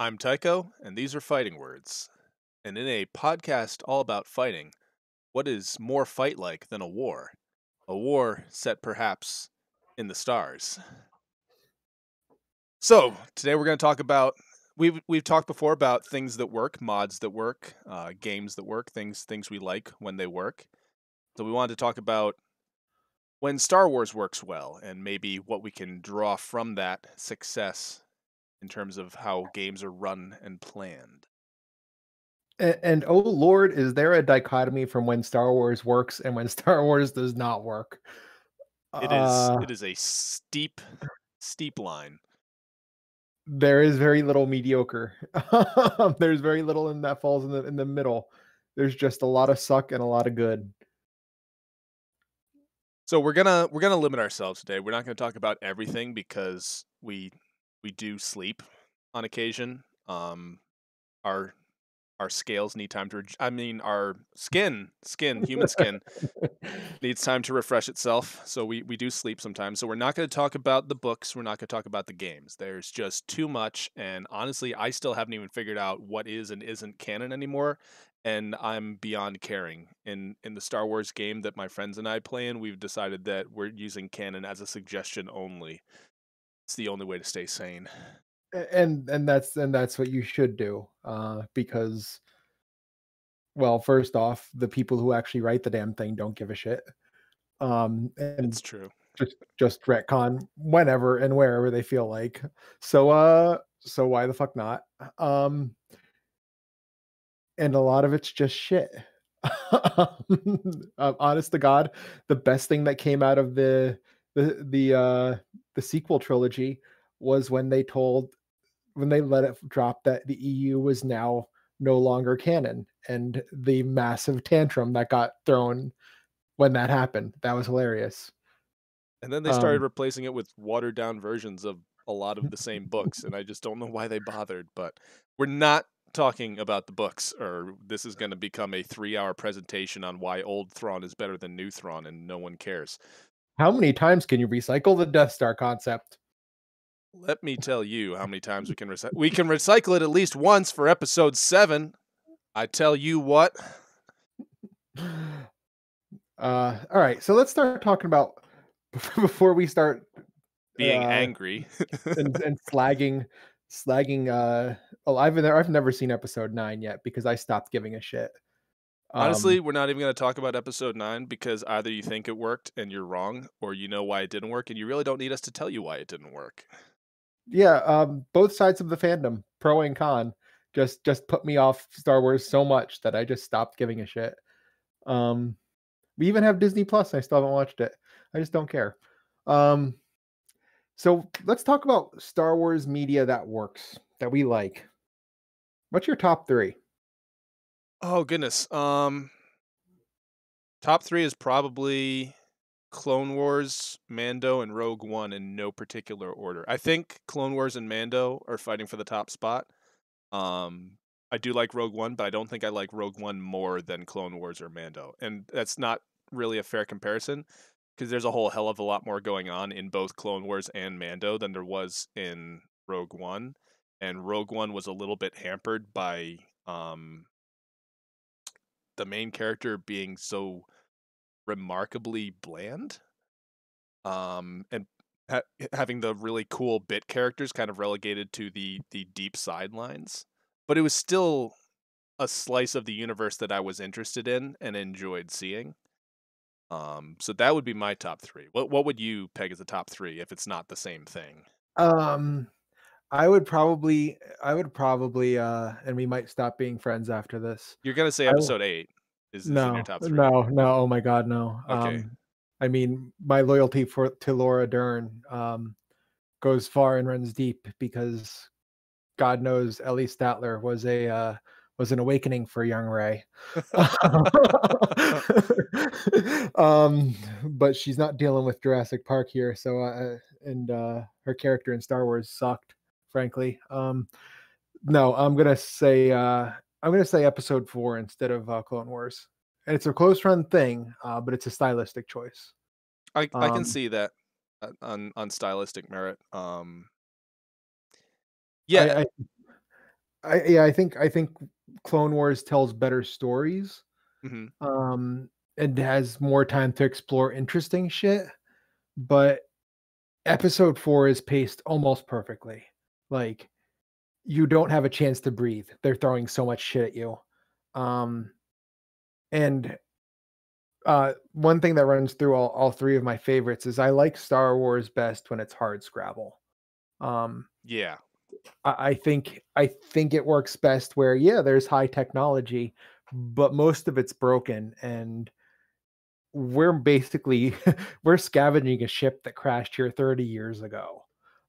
I'm Tycho, and these are fighting words. And in a podcast all about fighting, what is more fight like than a war? A war set perhaps in the stars. So, today we're going to talk about we've we've talked before about things that work, mods that work, uh, games that work, things things we like when they work. So we wanted to talk about when Star Wars works well and maybe what we can draw from that success in terms of how games are run and planned. And, and oh lord, is there a dichotomy from when Star Wars works and when Star Wars does not work? It is uh, it is a steep steep line. There is very little mediocre. There's very little in that falls in the in the middle. There's just a lot of suck and a lot of good. So we're gonna we're gonna limit ourselves today. We're not gonna talk about everything because we we do sleep on occasion. Um, our our scales need time to. Re- I mean, our skin, skin, human skin, needs time to refresh itself. So we we do sleep sometimes. So we're not going to talk about the books. We're not going to talk about the games. There's just too much, and honestly, I still haven't even figured out what is and isn't canon anymore. And I'm beyond caring. In in the Star Wars game that my friends and I play in, we've decided that we're using canon as a suggestion only. It's the only way to stay sane. And and that's and that's what you should do, uh, because, well, first off, the people who actually write the damn thing don't give a shit. Um, and it's true. Just just retcon whenever and wherever they feel like. So uh, so why the fuck not? Um, and a lot of it's just shit. uh, honest to God, the best thing that came out of the the the uh the sequel trilogy was when they told when they let it drop that the EU was now no longer canon and the massive tantrum that got thrown when that happened. That was hilarious. And then they started um, replacing it with watered down versions of a lot of the same books and I just don't know why they bothered, but we're not talking about the books or this is going to become a 3-hour presentation on why old Thrawn is better than new Thrawn and no one cares. How many times can you recycle the Death Star concept? Let me tell you how many times we can recycle. We can recycle it at least once for episode seven. I tell you what. Uh, all right, so let's start talking about before we start being uh, angry and, and slagging, slagging. Uh, well, I've I've never seen episode nine yet because I stopped giving a shit. Honestly, um, we're not even going to talk about episode nine because either you think it worked and you're wrong, or you know why it didn't work, and you really don't need us to tell you why it didn't work. Yeah, um, both sides of the fandom, pro and con, just just put me off Star Wars so much that I just stopped giving a shit. Um, we even have Disney Plus. I still haven't watched it. I just don't care. Um, so let's talk about Star Wars media that works that we like. What's your top three? Oh goodness. Um top 3 is probably Clone Wars, Mando and Rogue One in no particular order. I think Clone Wars and Mando are fighting for the top spot. Um I do like Rogue One, but I don't think I like Rogue One more than Clone Wars or Mando. And that's not really a fair comparison because there's a whole hell of a lot more going on in both Clone Wars and Mando than there was in Rogue One. And Rogue One was a little bit hampered by um the main character being so remarkably bland um and ha- having the really cool bit characters kind of relegated to the the deep sidelines but it was still a slice of the universe that I was interested in and enjoyed seeing. Um so that would be my top 3 what what would you peg as the top 3 if it's not the same thing? Um I would probably, I would probably, uh, and we might stop being friends after this. You're gonna say episode eight is, is no, no, no. Oh my god, no. Okay. Um, I mean, my loyalty for to Laura Dern um, goes far and runs deep because God knows Ellie Sattler was a uh, was an awakening for young Ray. um, but she's not dealing with Jurassic Park here, so uh, and uh, her character in Star Wars sucked frankly. Um, no, I'm gonna say I'm gonna say episode four instead of uh, Clone Wars. And it's a close run thing, uh, but it's a stylistic choice. I I can um, see that uh, on on stylistic merit. Um, yeah, I, I, I yeah, I think I think Clone Wars tells better stories, hmm um, and has more time to explore interesting shit, but episode 4 is paced almost perfectly. Like, you don't have a chance to breathe. They're throwing so much shit at you. Um, and uh, one thing that runs through all, all three of my favorites is I like Star Wars best when it's hard scrabble. Um, Yeah. I, I think I think it works best where yeah, there's high technology, but most of it's broken and we're basically we're scavenging a ship that crashed here 30 years ago.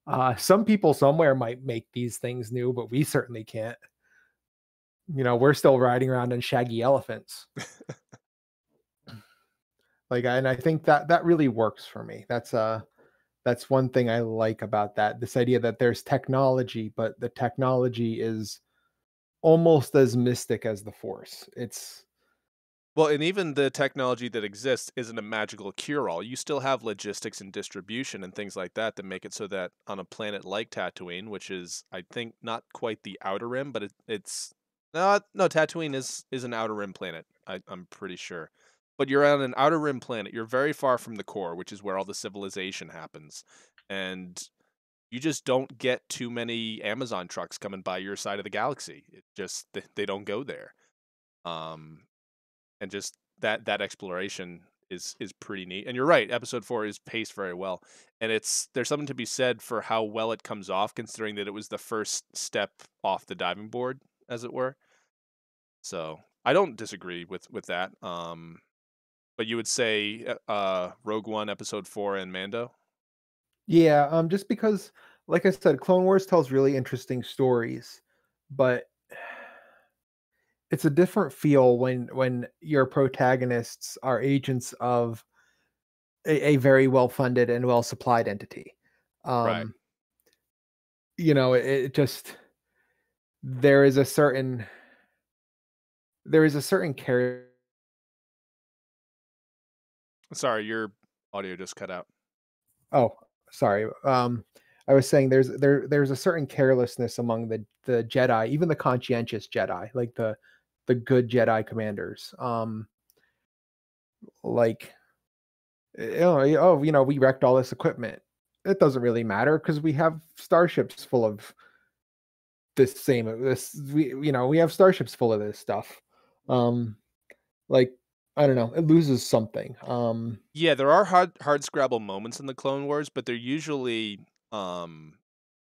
Uh, some people somewhere might make these things new, but we certainly can't. You know, we're still riding around on shaggy elephants. Like, and I think that that really works for me. That's uh that's one thing I like about that. This idea that there's technology, but the technology is almost as mystic as the force. It's Well, and even the technology that exists isn't a magical cure-all. You still have logistics and distribution and things like that that make it so that on a planet like Tatooine, which is, I think, not quite the outer rim, but it, it's no, no, Tatooine is is an outer rim planet. I, I'm pretty sure. But you're on an outer rim planet. You're very far from the core, which is where all the civilization happens, and you just don't get too many Amazon trucks coming by your side of the galaxy. It just they don't go there. Um, and just that that exploration is is pretty neat. And you're right, episode four is paced very well, and it's there's something to be said for how well it comes off, considering that it was the first step off the diving board, as it were. So I don't disagree with with that. Um, but you would say uh, uh, Rogue One, Episode Four, and Mando. yeah, um just because like I said, Clone Wars tells really interesting stories, but it's a different feel when when your protagonists are agents of a, a very well funded and well supplied entity. Right. Um, you know, it, it just there is a certain there is a certain care Sorry, your audio just cut out. Oh, sorry. Um, I was saying there's there there's a certain carelessness among the the Jedi, even the conscientious Jedi, like the the good Jedi commanders. Um, like, you know, oh, you know, we wrecked all this equipment. It doesn't really matter because we have starships full of this same this we you know we have starships full of this stuff. Um, like I don't know, it loses something. Um, Yeah, there are hard hard scrabble moments in the Clone Wars, but they're usually um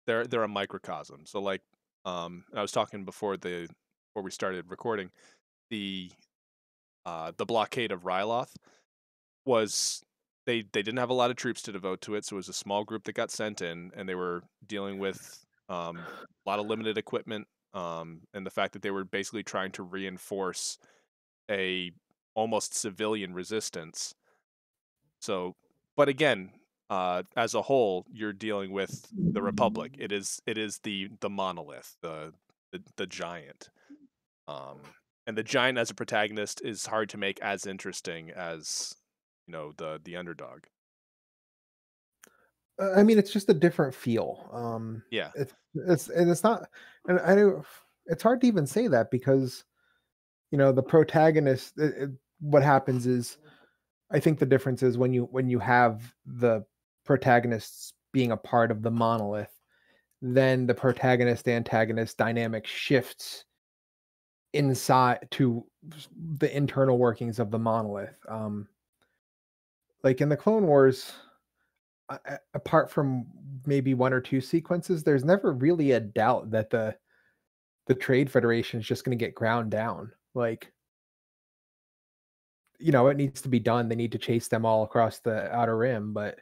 they're they're a microcosm. So like um I was talking before the before we started recording, the uh the blockade of Ryloth was they they didn't have a lot of troops to devote to it, so it was a small group that got sent in and they were dealing with um a lot of limited equipment um and the fact that they were basically trying to reinforce a almost civilian resistance so, but again, uh, as a whole, you're dealing with the Republic. It is it is the the monolith, the the, the giant. Um, and the giant as a protagonist is hard to make as interesting as you know the the underdog. Uh, I mean, it's just a different feel. Um, Yeah, it's it's and it's not, and I don't. It's hard to even say that because, you know, the protagonist. It, it- what happens is, I think the difference is when you when you have the protagonists being a part of the monolith, then the protagonist antagonist dynamic shifts inside to the internal workings of the monolith. Um, like in the Clone Wars, a- apart from maybe one or two sequences, there's never really a doubt that the the Trade Federation is just going to get ground down. Like, you know, it needs to be done. They need to chase them all across the outer rim, but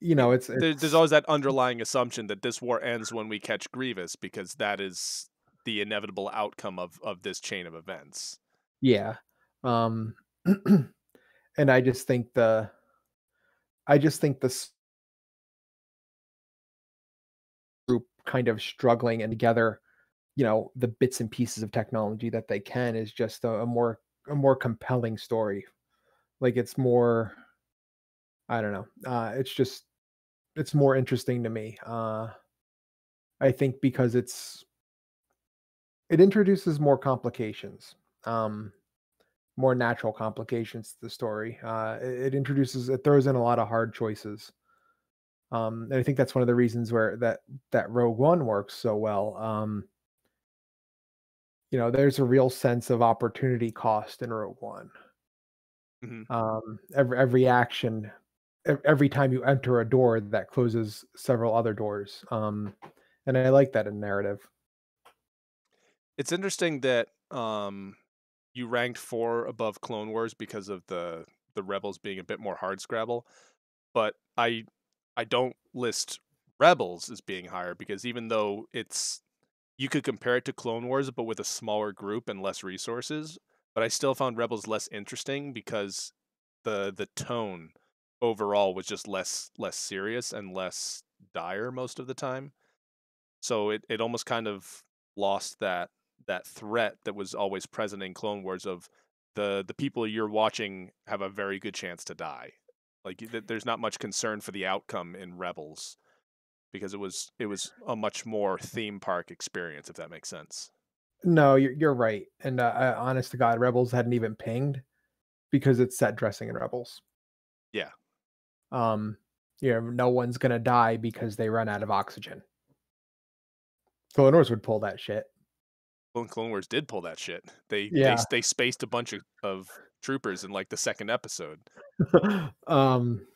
you know, it's there, there's always that underlying assumption that this war ends when we catch Grievous because that is the inevitable outcome of of this chain of events. yeah. Um and I just think the I just think this group kind of struggling and together, you know, the bits and pieces of technology that they can is just a, a more a more compelling story. Like it's more I don't know. Uh it's just it's more interesting to me. Uh I think because it's it introduces more complications, um, more natural complications to the story. Uh, it, introduces, it throws in a lot of hard choices. Um, and I think that's one of the reasons where that that Rogue One works so well. Um, you know, there's a real sense of opportunity cost in Rogue One. Mhm. Um, every every action, every time you enter a door, that closes several other doors. Um, and I like that in narrative. It's interesting that um, you ranked four above Clone Wars because of the the Rebels being a bit more hard scrabble, but I I don't list Rebels as being higher because even though it's you could compare it to Clone Wars but with a smaller group and less resources, but I still found Rebels less interesting because the the tone overall was just less less serious and less dire most of the time. So it, it almost kind of lost that that threat that was always present in Clone Wars of the the people you're watching have a very good chance to die. Like th- there's not much concern for the outcome in Rebels because it was it was a much more theme park experience if that makes sense. No, you're you're right. And uh, honest to God, Rebels hadn't even pinged because it's set dressing in Rebels. Yeah. Um, you know, no one's gonna die because they run out of oxygen. Clone Wars would pull that shit. Clone Clone Wars did pull that shit. They Yeah. they they spaced a bunch of, of troopers in like the second episode. um,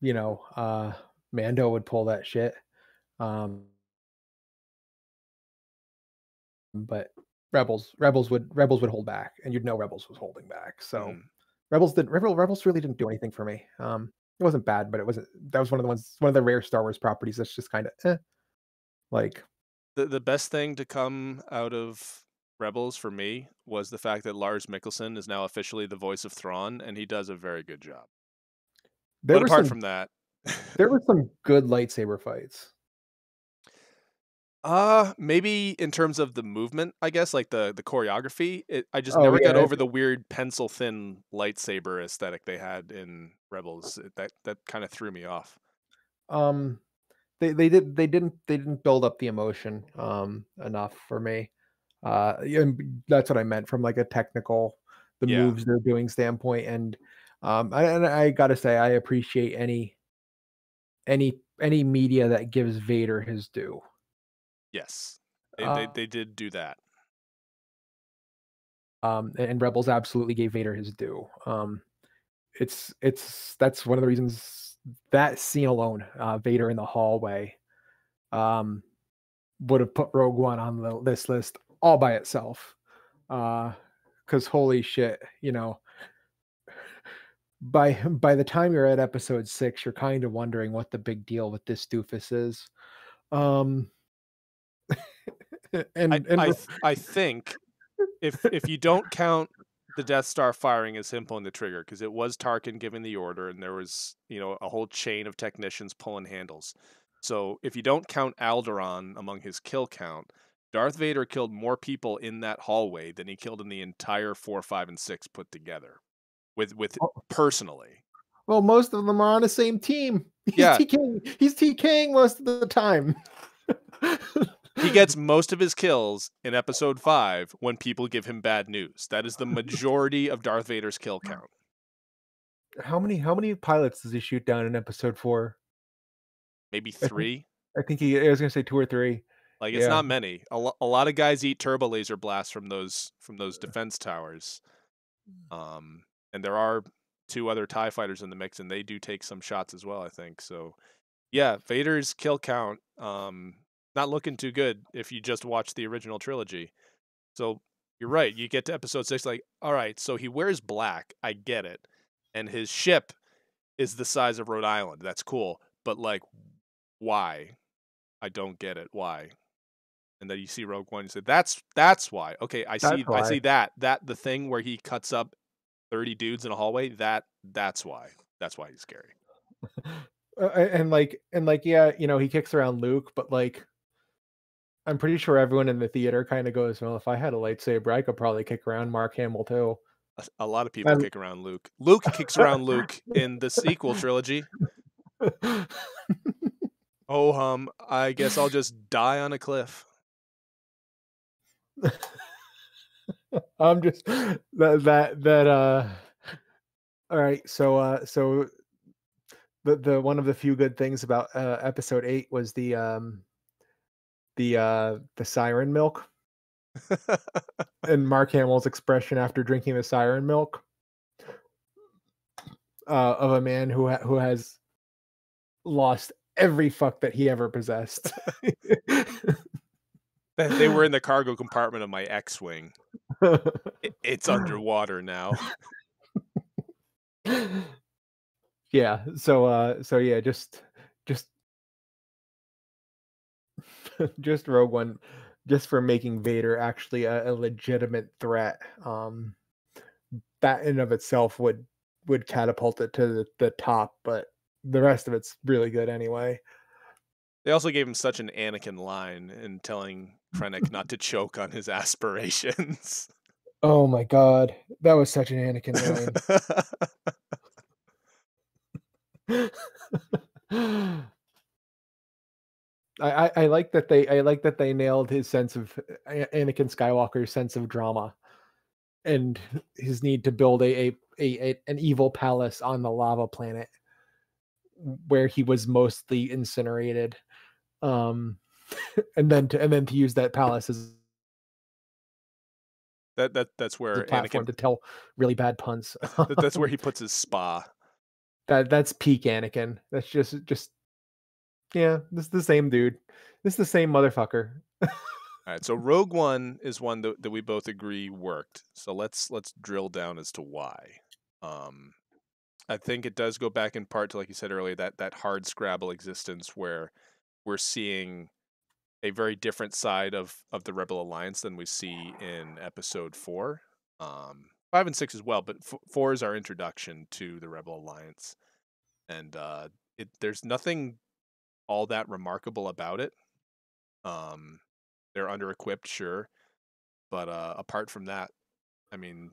you know, uh, Mando would pull that shit. Um, but Rebels, Rebels would Rebels would hold back, and you'd know Rebels was holding back. So Mhm. Rebels did Rebel, Rebels really didn't do anything for me. Um, it wasn't bad, but it wasn't. That was one of the ones, one of the rare Star Wars properties that's just kind of eh. like The the best thing to come out of Rebels for me was the fact that Lars Mikkelsen is now officially the voice of Thrawn, and he does a very good job. there but apart some from that, there were some good lightsaber fights. uh maybe in terms of the movement, I guess, like the the choreography, it, I just Oh, never got over the weird pencil thin lightsaber aesthetic they had in Rebels. It- that that kind of threw me off. Um, they they did they didn't they didn't build up the emotion um enough for me. Uh, and that's what I meant from like a technical the Yeah. moves they're doing standpoint, and um, I, and I gotta say I appreciate any any any media that gives Vader his due. Yes, they, Uh, they they did do that. um, and Rebels absolutely gave Vader his due. Um, it's it's that's one of the reasons that scene alone, uh, Vader in the hallway, um, would have put Rogue One on the, this list all by itself. Because holy shit, you know, by by the time you're at episode six, you're kind of wondering what the big deal with this doofus is. Um, and I and I, I think if if you don't count the Death Star firing is him pulling the trigger, because it was Tarkin giving the order, and there was you know a whole chain of technicians pulling handles. So if you don't count Alderaan among his kill count, Darth Vader killed more people in that hallway than he killed in the entire four, five, and six put together, with with Oh. personally. Well, most of them are on the same team. He's Yeah. TKing. He's TKing most of the time. He gets most of his kills in episode five when people give him bad news. That is the majority of Darth Vader's kill count. how many how many pilots does he shoot down in episode four? Maybe think- three. I think he I was gonna say two or three. Like it's Yeah. not many. A, lo- a lot of guys eat turbo laser blasts from those from those defense towers. Um, and there are two other Tie fighters in the mix, and they do take some shots as well. I think so. Yeah, Vader's kill count, um, not looking too good if you just watch the original trilogy. So you're right. You get to episode six, like, all right, so he wears black. I get it, and his ship is the size of Rhode Island. That's cool, but like, why? I don't get it. Why? And then you see Rogue One. You say that's that's why. Okay, I see. That's I see that that the thing where he cuts up thirty dudes in a hallway. That that's why. That's why he's scary. Uh, and like and like yeah, you know he kicks around Luke, but like I'm pretty sure everyone in the theater kind of goes, well, if I had a lightsaber, I could probably kick around Mark Hamill too. A, a lot of people kick around Luke. Luke kicks around Luke in the sequel trilogy. Oh hum! I guess I'll just die on a cliff. I'm just that that that uh all right, so uh so the the one of the few good things about uh episode 8 was the um the uh the siren milk and Mark Hamill's expression after drinking the siren milk uh of a man who ha- who has lost every fuck that he ever possessed. They- they were in the cargo compartment of my X-wing. It's underwater now. yeah so uh so yeah just just just rogue one just for making vader actually a, a legitimate threat um that in of itself would would catapult it to the, the top but the rest of it's really good anyway. They also gave him such an Anakin line in telling Krennic not to choke on his aspirations. oh my god. That was such an anakin line I, I like that they I like that they nailed his sense of Anakin Skywalker's sense of drama and his need to build a, a, a, an evil palace on the lava planet where he was mostly incinerated um and then to and then to use that palace as that that that's where platform Anakin to tell really bad puns that, that's where he puts his spa. that that's peak Anakin that's just just yeah this is the same dude this is the same motherfucker All right, so Rogue One is one that, that we both agree worked. So let's let's drill down as to why. Um, I think it does go back in part to, like you said earlier, that that hard scrabble existence where we're seeing a very different side of of the Rebel Alliance than we see in Episode Four, um, five and six as well. But f- four is our introduction to the Rebel Alliance, and uh, it there's nothing all that remarkable about it. Um, they're under equipped, sure, but uh, apart from that, I mean,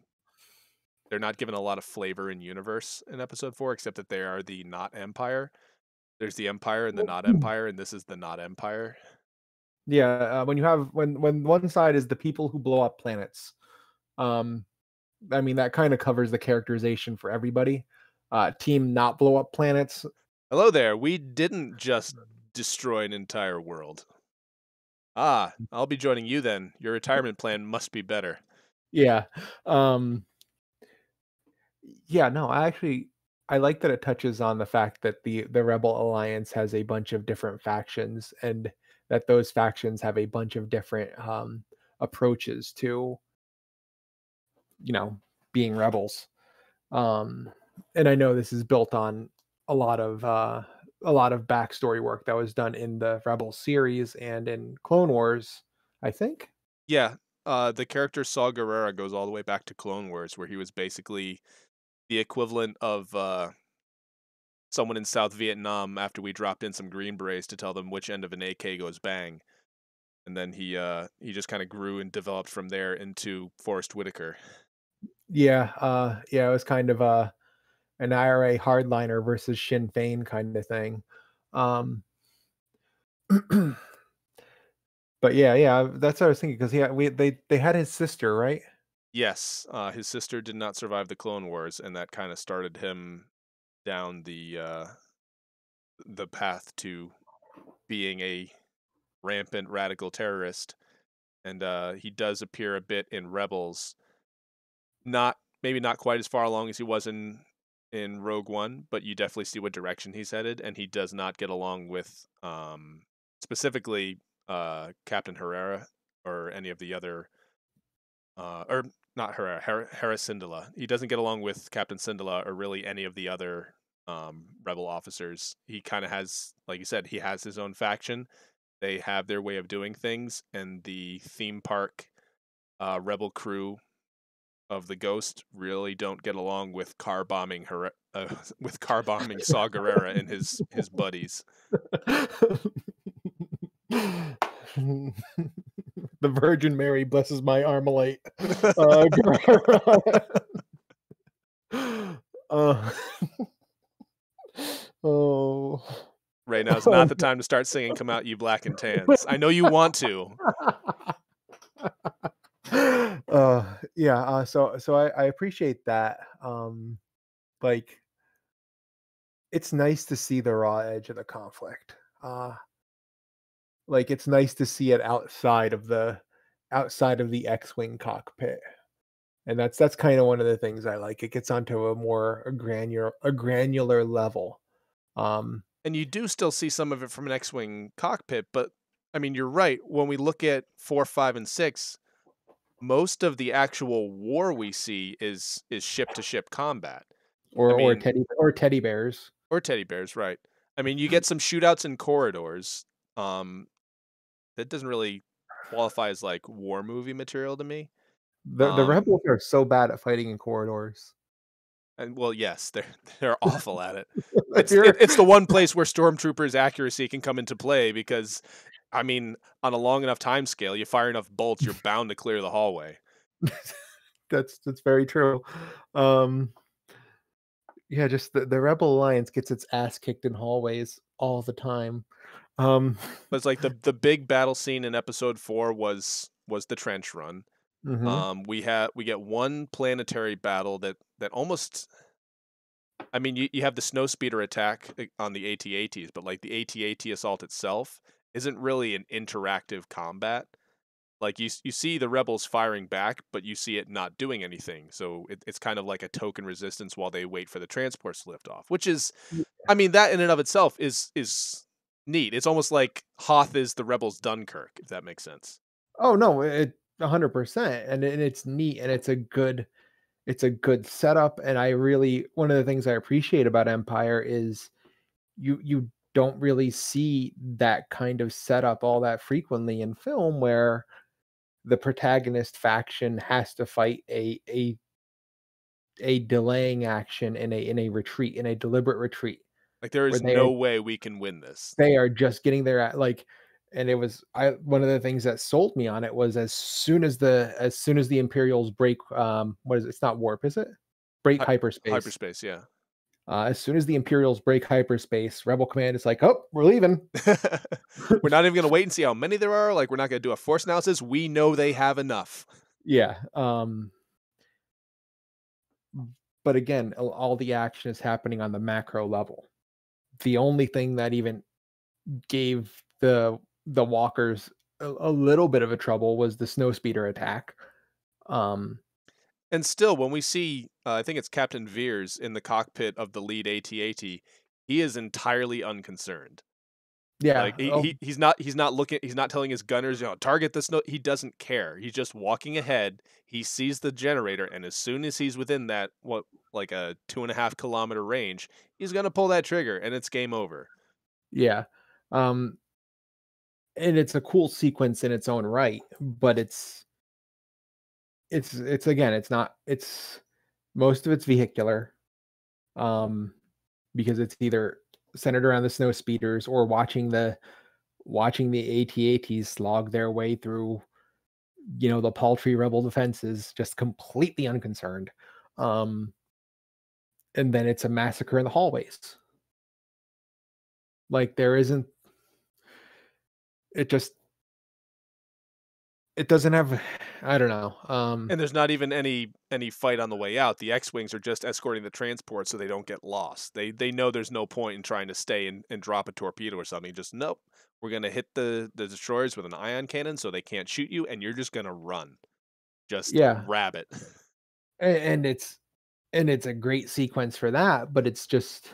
they're not given a lot of flavor in universe in episode four, except that they are the not empire. There's the empire and the not empire, and this is the not empire. Yeah, uh, when you have when when one side is the people who blow up planets, um, I mean that kind of covers the characterization for everybody. Uh, team not blow up planets. Hello there. We didn't just destroy an entire world. Ah, I'll be joining you then. Your retirement plan must be better. Yeah, um, yeah. No, I actually I like that it touches on the fact that the the Rebel Alliance has a bunch of different factions and that those factions have a bunch of different um, approaches to you know being rebels um and i know this is built on a lot of uh a lot of backstory work that was done in the rebel series and in clone wars i think Yeah, uh, the character Saw Gerrera goes all the way back to Clone Wars, where he was basically the equivalent of uh, someone in South Vietnam after we dropped in some Green Berets to tell them which end of an AK goes bang, and then he uh, he just kind of grew and developed from there into Forest Whitaker. yeah uh yeah it was kind of a an ira hardliner versus sinn fein kind of thing um but yeah yeah that's what i was thinking because yeah we they they had his sister right Yes, uh, his sister did not survive the Clone Wars, and that kind of started him down the uh, the path to being a rampant radical terrorist. And uh, he does appear a bit in Rebels, not maybe not quite as far along as he was in in Rogue One, but you definitely see what direction he's headed, and he does not get along with um, specifically uh, Captain Herrera or any of the other uh, or not Herrera, Hera, Hera Syndulla. He doesn't get along with Captain Syndulla or really any of the other um, rebel officers. He kind of has, like you said, he has his own faction. They have their way of doing things, and the theme park uh, rebel crew of the Ghost really don't get along with car bombing Herre- uh, with car bombing Saw Gerrera and his his buddies. the Virgin Mary blesses my Armalite. Uh, uh, oh. Right now is not the time to start singing "Come Out, You Black and Tans." I know you want to. Uh yeah uh so so i i appreciate that um like it's nice to see the raw edge of the conflict uh like it's nice to see it outside of the outside of the x-wing cockpit and that's that's kind of one of the things i like it gets onto a more a granular a granular level um and you do still see some of it from an X-wing cockpit, but I mean, you're right. When we look at four, five, and six, most of the actual war we see is is ship to ship combat, or I or teddy or teddy bears or teddy bears, right? I mean, you get some shootouts in corridors. Um, that doesn't really qualify as like war movie material to me. the, the Um, rebels are so bad at fighting in corridors And well, yes, they're they're awful at it. It's it, it's the one place where stormtroopers' accuracy can come into play because, I mean, on a long enough time scale, you fire enough bolts, you're bound to clear the hallway. that's that's very true. Um yeah, just the, the Rebel Alliance gets its ass kicked in hallways all the time. Um But it's like the the big battle scene in episode four was was the trench run. mhm. Um, we have we get one planetary battle that that almost. I mean, you, you have the snow speeder attack uh, on the AT-ATs, but like the AT-AT assault itself isn't really an interactive combat. Like you you see the rebels firing back, but you see it not doing anything. So it, it's kind of like a token resistance while they wait for the transports to lift off, which is, I mean, that in and of itself is is neat. It's almost like Hoth is the rebels' Dunkirk, if that makes sense. Oh no, it a hundred percent, and and it's neat, and it's a good, it's a good setup, and I really one of the things I appreciate about Empire is you you don't really see that kind of setup all that frequently in film where the protagonist faction has to fight a a a delaying action in a in a retreat in a deliberate retreat Like there is no are- way we can win this. they are just getting there at like and it was i one of the things that sold me on it was as soon as the as soon as the imperials break um what is it it's not warp is it break Hy- hyperspace Hyperspace, yeah. Uh, as soon as the imperials break hyperspace rebel command is like oh we're leaving we're not even going to wait and see how many there are. Like, we're not going to do a force analysis. We know they have enough. yeah um but again all- the action is happening on the macro level the only thing that even gave the the walkers a, a little bit of a trouble was the snowspeeder attack um And still, when we see, uh, I think it's Captain Veers in the cockpit of the lead AT-AT, he is entirely unconcerned. yeah Like he, oh, he he's not he's not looking he's not telling his gunners you know target this no he doesn't care. He's just walking ahead. He sees the generator and as soon as he's within that what like a two and a half kilometer range he's gonna pull that trigger and it's game over. Yeah um and it's a cool sequence in its own right but it's it's it's again it's not it's most of it's vehicular um because it's either centered around the snow speeders or watching the watching the AT-ATs slog their way through you know the paltry rebel defenses just completely unconcerned um and then it's a massacre in the hallways. Like there isn't it just it doesn't have i don't know um and there's not even any any fight on the way out. The x-wings are just escorting the transport so they don't get lost. They they know there's no point in trying to stay and, and drop a torpedo or something. Just nope we're gonna hit the the destroyers with an ion cannon so they can't shoot you and you're just gonna run. Just Yeah. rabbit a- and it's and it's a great sequence for that but it's just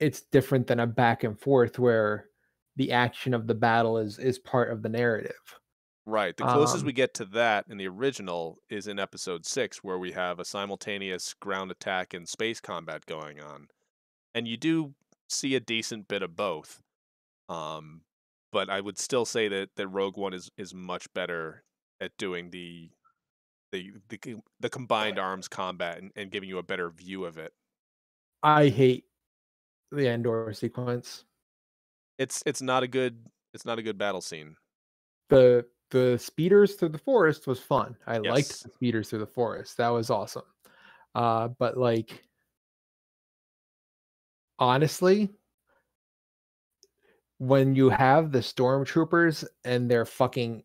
it's different than a back and forth where the action of the battle is is part of the narrative Right. The closest Um, we get to that in the original is in episode six, where we have a simultaneous ground attack and space combat going on. And you do see a decent bit of both. Um, but I would still say that, that Rogue One is, is much better at doing the the the, com- the combined arms combat and, and giving you a better view of it. i hate the Andor sequence It's it's not a good it's not a good battle scene. the the speeders through the forest was fun. I liked the speeders through the forest. That was awesome. Uh but like honestly when you have the stormtroopers and they're fucking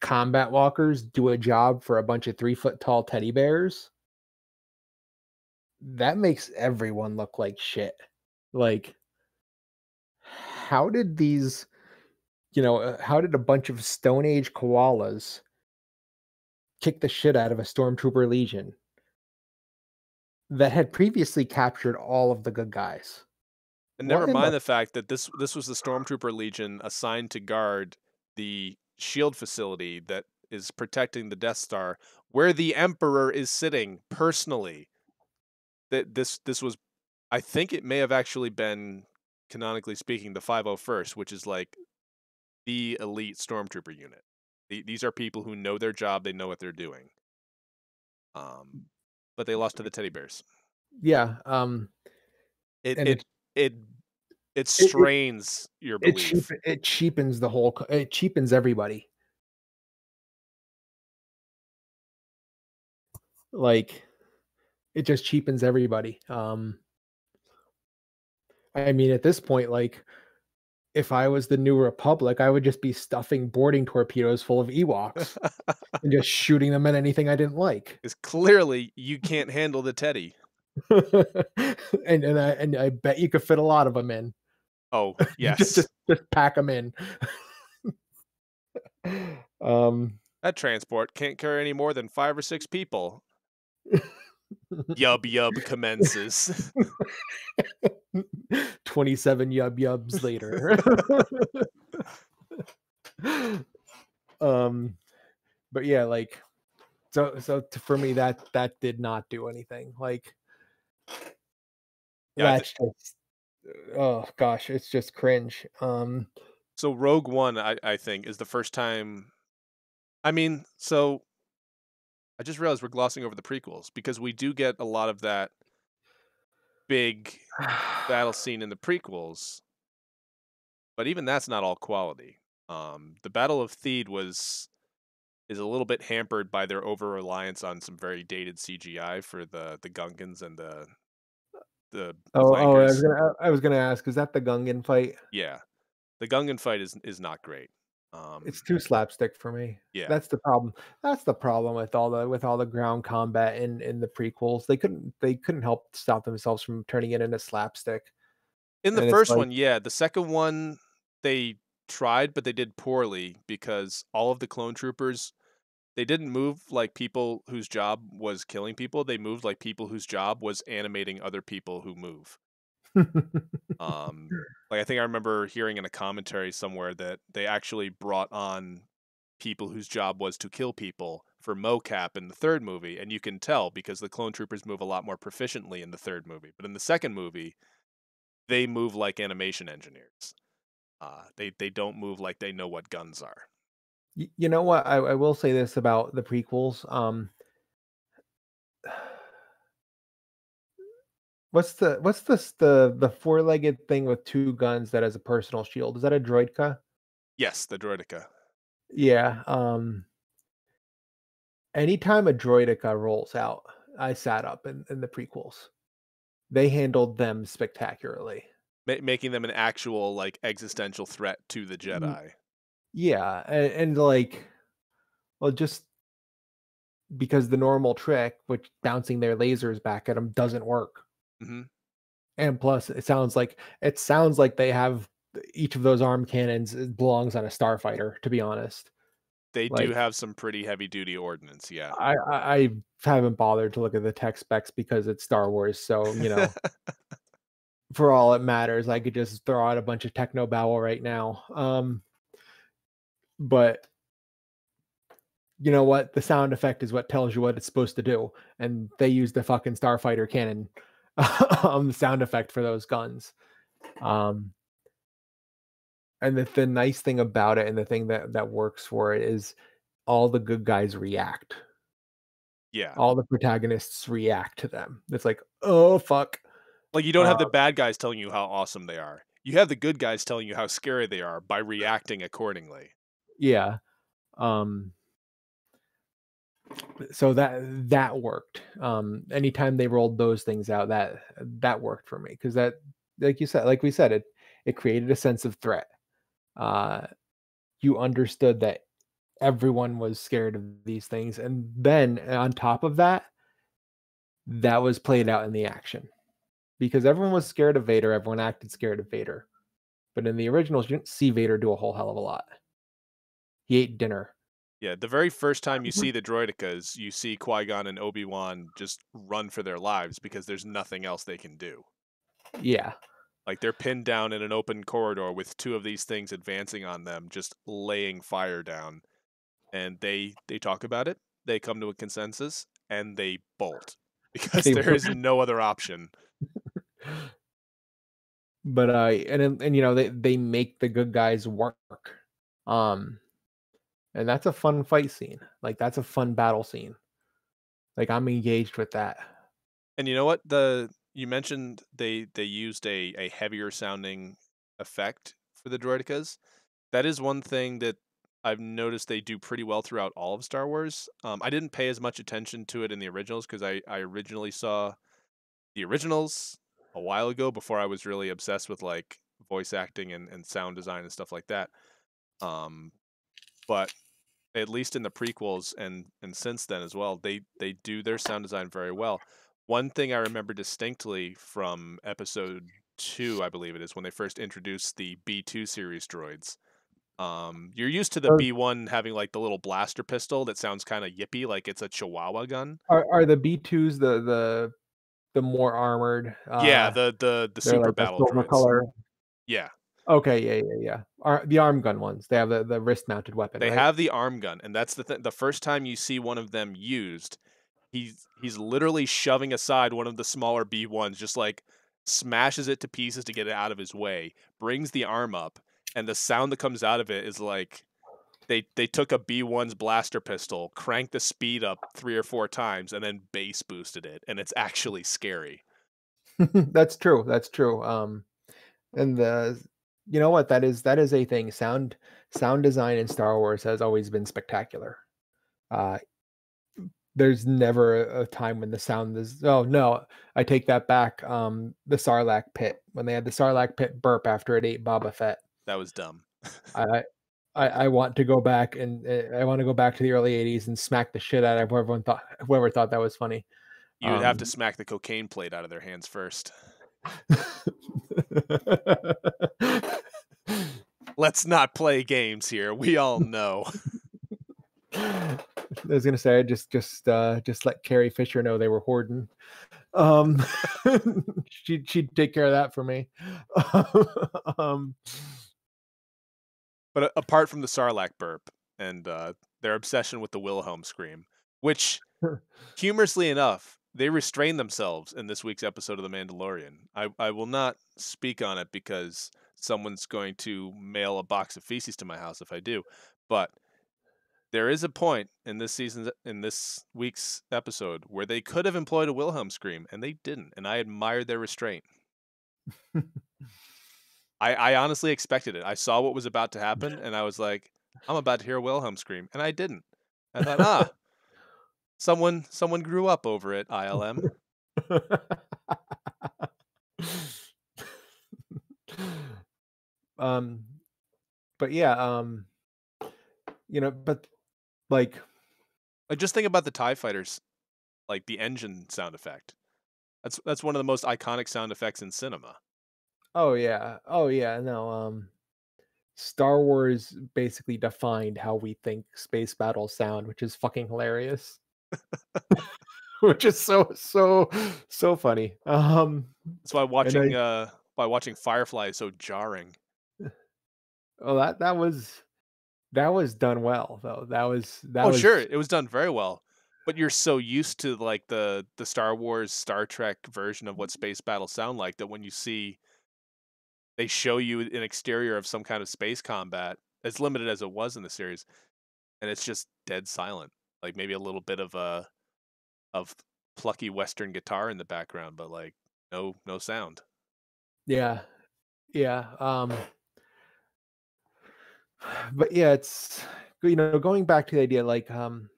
combat walkers do a job for a bunch of three foot tall teddy bears, that makes everyone look like shit. Like, how did these, you know, uh, how did a bunch of Stone Age koalas kick the shit out of a Stormtrooper Legion that had previously captured all of the good guys? And never in mind the- the fact that this this was the Stormtrooper Legion assigned to guard the shield facility that is protecting the Death Star, where the Emperor is sitting personally. That this this was, I think it may have actually been, canonically speaking, the 501st, which is like the elite Stormtrooper unit. These are people who know their job, they know what they're doing. Um, but they lost to the Teddy Bears. Yeah. Um, It it, it it it- strains your it, belief. cheap, it cheapens the whole, it cheapens everybody. Like, it just cheapens everybody. Um, I mean, at this point, like, if I was the New Republic, I would just be stuffing boarding torpedoes full of Ewoks and just shooting them at anything I didn't like. Because clearly you can't handle the Teddy. and and I and I bet you could fit a lot of them in. Oh just, yes, just just pack them in. um, that transport can't carry any more than five or six people. Yub yub commences. twenty-seven yub yubs later. um, but yeah, like, so so t- for me that that did not do anything. Like, Yeah, that's just oh gosh, it's just cringe. Um, so Rogue One, I, I think, is the first time. I mean, so I just realized we're glossing over the prequels because we do get a lot of that big battle scene in the prequels, but even that's not all quality. Um, the Battle of Theed was is a little bit hampered by their over reliance on some very dated CGI for the the Gungans and the the Oh, oh, I was gonna, I was gonna ask, is that the Gungan fight? yeah, the Gungan fight is is not great. Um, It's too slapstick for me. yeah, That's the problem. That's the problem with all the with all the ground combat in in the prequels. They couldn't they couldn't help stop themselves from turning it into slapstick. in the and first like- one, yeah, the second one they tried, but they did poorly because all of the clone troopers they didn't move like people whose job was killing people. They moved like people whose job was animating other people who move. Um, like I think I remember hearing in a commentary somewhere that they actually brought on people whose job was to kill people for mocap in the third movie, and you can tell because the clone troopers move a lot more proficiently in the third movie. But in the second movie, they move like animation engineers. Uh, they they don't move like they know what guns are. You know what? I, I will say this about the prequels. Um, what's the what's this the the four legged thing with two guns that has a personal shield? Is that a droidka? Yes, the droideka. Yeah. Um anytime a droideka rolls out, I sat up in, in the prequels. They handled them spectacularly. Ma- making them an actual like existential threat to the Jedi. Yeah, and, and like well just because the normal trick, which bouncing their lasers back at them doesn't work. Hmm And plus it sounds like it sounds like they have each of those arm cannons belongs on a starfighter, to be honest. They do have some pretty heavy duty ordnance. Yeah. I, I I haven't bothered to look at the tech specs because it's Star Wars, so you know for all it matters, I could just throw out a bunch of techno babble right now. Um, but you know what? The sound effect is what tells you what it's supposed to do, and they use the fucking starfighter cannon um sound effect for those guns. Um, and the, the nice thing about it, and the thing that that works for it is all the good guys react. yeah. All the protagonists react to them. It's like, oh fuck. Like you don't have the Uh, bad guys telling you how awesome they are. You have the good guys telling you how scary they are by reacting accordingly. yeah um so that that worked um anytime they rolled those things out that that worked for me because that like you said like we said it it created a sense of threat uh you understood that everyone was scared of these things. And then on top of that, that was played out in the action because everyone was scared of Vader. Everyone acted scared of Vader. But in the originals, you didn't see Vader do a whole hell of a lot. He ate dinner. Yeah, the very first time you see the droidekas, you see Qui Gon and Obi Wan just run for their lives because there's nothing else they can do. Yeah. Like they're pinned down in an open corridor with two of these things advancing on them, just laying fire down. And they they talk about it. They come to a consensus and they bolt because They there is no other option. but uh and and you know they they make the good guys work um and that's a fun fight scene like that's a fun battle scene like i'm engaged with that And you know what? The you mentioned they they used a a heavier sounding effect for the droidekas. That is one thing that I've noticed they do pretty well throughout all of Star Wars. Um, I didn't pay as much attention to it in the originals because I I originally saw the originals a while ago before I was really obsessed with like voice acting and, and sound design and stuff like that. Um, but at least in the prequels and and since then as well, they they do their sound design very well. One thing I remember distinctly from episode two, I believe it is, when they first introduced the B two series droids. Um, you're used to the. B one having like the little blaster pistol that sounds kind of yippy, like it's a Chihuahua gun. are, are the b2s the the the more armored uh yeah, the the the super like battle droids. color Yeah, okay yeah yeah yeah Ar- the arm gun ones they have the, the wrist mounted weapon They right? have the arm gun, and that's the th- the first time you see one of them used, he's he's literally shoving aside one of the smaller B ones, just like smashes it to pieces to get it out of his way, brings the arm up, and the sound that comes out of it is like they they took a B one's blaster pistol, cranked the speed up three or four times, and then bass boosted it, and it's actually scary. that's true that's true um and the you know what that is that is a thing sound sound design in star wars has always been spectacular uh there's never a, time when the sound is oh no i take that back um the sarlacc pit when they had the sarlacc pit burp after it ate boba fett That was dumb. i I, I want to go back and uh, I want to go back to the early '80s and smack the shit out of everyone thought whoever thought that was funny. You would have to Um, smack the cocaine plate out of their hands first. Let's not play games here. We all know. I was gonna say just just uh just let Carrie Fisher know they were hoarding. Um she'd she'd take care of that for me. um But apart from the Sarlacc burp and uh, their obsession with the Wilhelm scream, which humorously enough, they restrain themselves in this week's episode of The Mandalorian. I, I will not speak on it because someone's going to mail a box of feces to my house if I do. But there is a point in this season's in this week's episode where they could have employed a Wilhelm scream and they didn't, and I admired their restraint. I, I honestly expected it. I saw what was about to happen, and I was like, "I'm about to hear a Wilhelm scream," and I didn't. I thought, ah, someone someone grew up over it. ILM. um but yeah, um you know, but like Like, just think about the Tie Fighters, like the engine sound effect. That's that's one of the most iconic sound effects in cinema. oh yeah. Oh yeah, no, um Star Wars basically defined how we think space battles sound, which is fucking hilarious. which is so so so funny. Um That's why watching uh why watching Firefly is so jarring. oh that that was that was done well though. That was that oh, was sure, it was done very well. But you're so used to like the the Star Wars, Star Trek version of what space battles sound like that when you see they show you an exterior of some kind of space combat, as limited as it was in the series, and it's just dead silent. Like maybe a little bit of a of plucky Western guitar in the background, but like no no sound. Yeah. Yeah. Um but yeah, it's you know, going back to the idea like um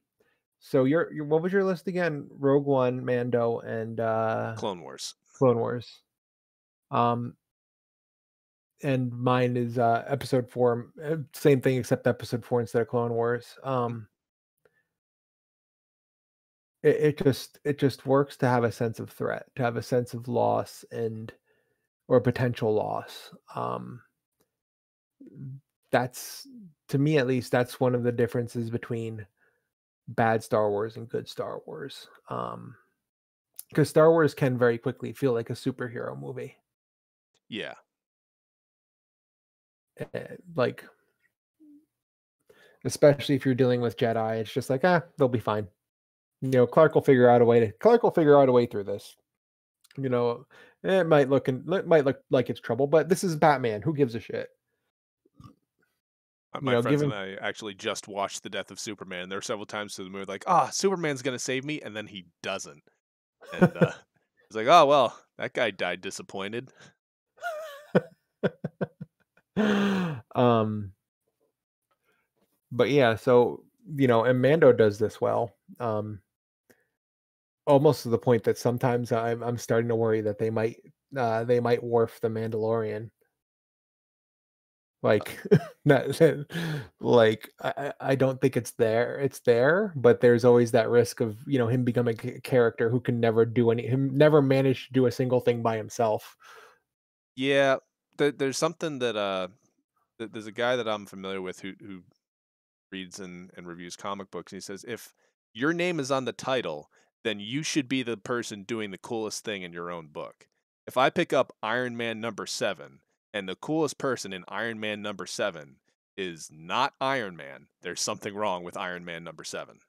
so your your what was your list again? Rogue One, Mando, and uh Clone Wars. Clone Wars. Um and mine is uh episode four. uh, Same thing except episode four instead of Clone Wars. Um, it, it just it just works to have a sense of threat, to have a sense of loss and or potential loss. Um, that's to me at least that's one of the differences between bad Star Wars and good Star Wars. Um, because Star Wars can very quickly feel like a superhero movie. Yeah. eh, like especially if you're dealing with Jedi, it's just like, ah, they'll be fine. You know, Clark will figure out a way to Clark will figure out a way through this. You know, it might look and it might look like it's trouble, but this is Batman. Who gives a shit? Uh, You My know, friends given- and I actually just watched The Death of Superman. There were several times through the movie like, ah, Superman's gonna save me, and then he doesn't. And uh, it's like, oh well, that guy died disappointed. um but yeah so you know and mando does this well um almost to the point that sometimes i'm, I'm starting to worry that they might uh they might Worf the mandalorian. Like not like I, I don't think it's there it's there but there's always that risk of you know him becoming a character who can never do any him never manage to do a single thing by himself. Yeah, there, there's something that uh, th- there's a guy that I'm familiar with who who reads and, and reviews comic books, and he says if your name is on the title, then you should be the person doing the coolest thing in your own book. If I pick up Iron Man number seven, and the coolest person in Iron Man number seven is not Iron Man, there's something wrong with Iron Man number seven.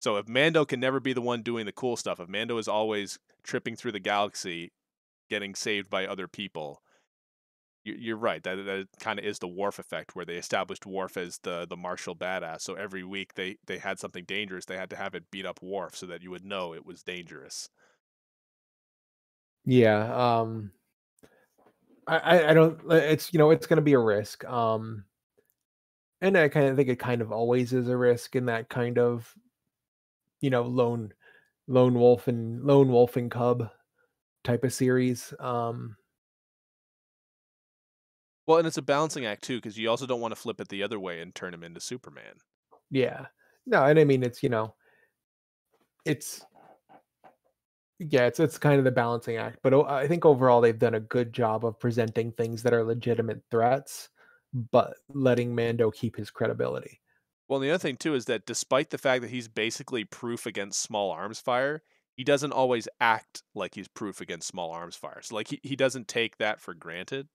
So if Mando can never be the one doing the cool stuff, if Mando is always tripping through the galaxy, getting saved by other people, you're right. That that kind of is the Worf effect, where they established Worf as the the martial badass. So every week they they had something dangerous, they had to have it beat up Worf so that you would know it was dangerous. Yeah, um I I don't uh, it's you know, it's gonna be a risk. Um and I kind of think it kind of always is a risk in that kind of you know, lone lone wolf and lone wolf and cub type of series. Um Well, and it's a balancing act too, because you also don't want to flip it the other way and turn him into Superman. yeah. No, and I mean it's, you know, it's yeah, it's it's kind of the balancing act, but I think overall they've done a good job of presenting things that are legitimate threats, but letting Mando keep his credibility. Well, the other thing too is that despite the fact that he's basically proof against small arms fire, he doesn't always act like he's proof against small arms fire. So like he, he doesn't take that for granted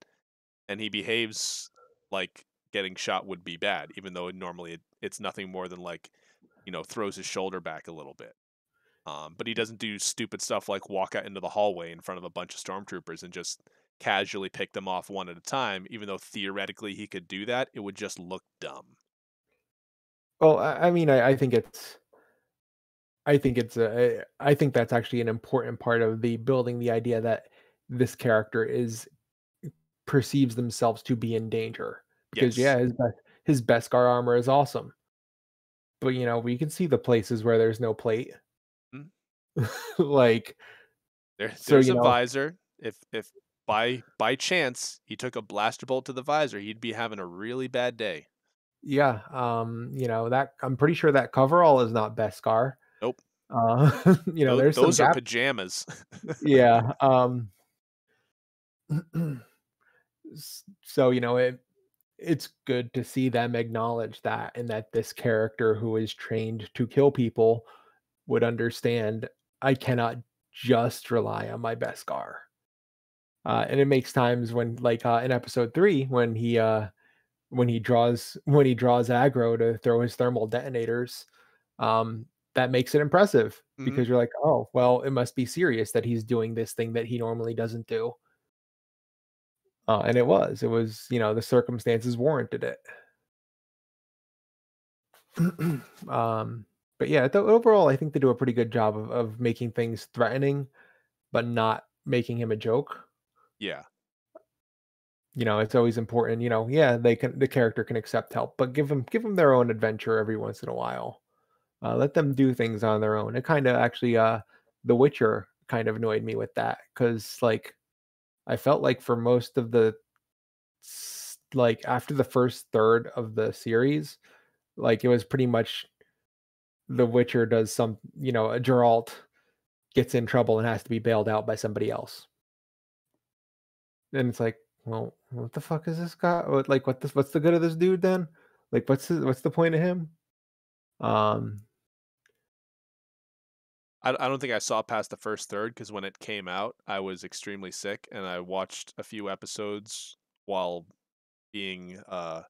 and he behaves like getting shot would be bad, even though normally it, it's nothing more than like, you know, throws his shoulder back a little bit. Um, but he doesn't do stupid stuff like walk out into the hallway in front of a bunch of stormtroopers and just casually pick them off one at a time, even though theoretically he could do that, it would just look dumb. Well, I, mean, I, I think it's, I think it's a, I think that's actually an important part of the building the idea that this character is perceives themselves to be in danger because Yes. yeah, his best, his Beskar armor is awesome, but you know we can see the places where there's no plate, Mm. like There, So, there's you a know- visor. If if by by chance he took a blaster bolt to the visor, he'd be having a really bad day. yeah, um, you know that I'm pretty sure that coverall is not best Beskar. Nope. Uh, you know, Tho- there's those are gap- pajamas. yeah um so you know it it's good to see them acknowledge that and that this character who is trained to kill people would understand i cannot just rely on my Beskar uh, and it makes times when like uh, in episode three when he uh when he draws when he draws aggro to throw his thermal detonators um that makes it impressive Mhm. because you're like oh well it must be serious that he's doing this thing that he normally doesn't do uh, and it was it was you know the circumstances warranted it. Um but yeah th- overall i think they do a pretty good job of, of making things threatening but not making him a joke. Yeah. you know it's always important you know yeah they can the character can accept help but give them give them their own adventure every once in a while. Uh, let them do things on their own. It kind of actually uh the witcher kind of annoyed me with that because like I felt like for most of the like after the first third of the series, like it was pretty much the Witcher does some, you know, a Geralt gets in trouble and has to be bailed out by somebody else. And it's like, well, what the fuck is this guy? Like, what this? What's the good of this dude then? Like, what's his, what's the point of him? Um, I, I don't think I saw past the first third because when it came out, I was extremely sick and I watched a few episodes while being uh,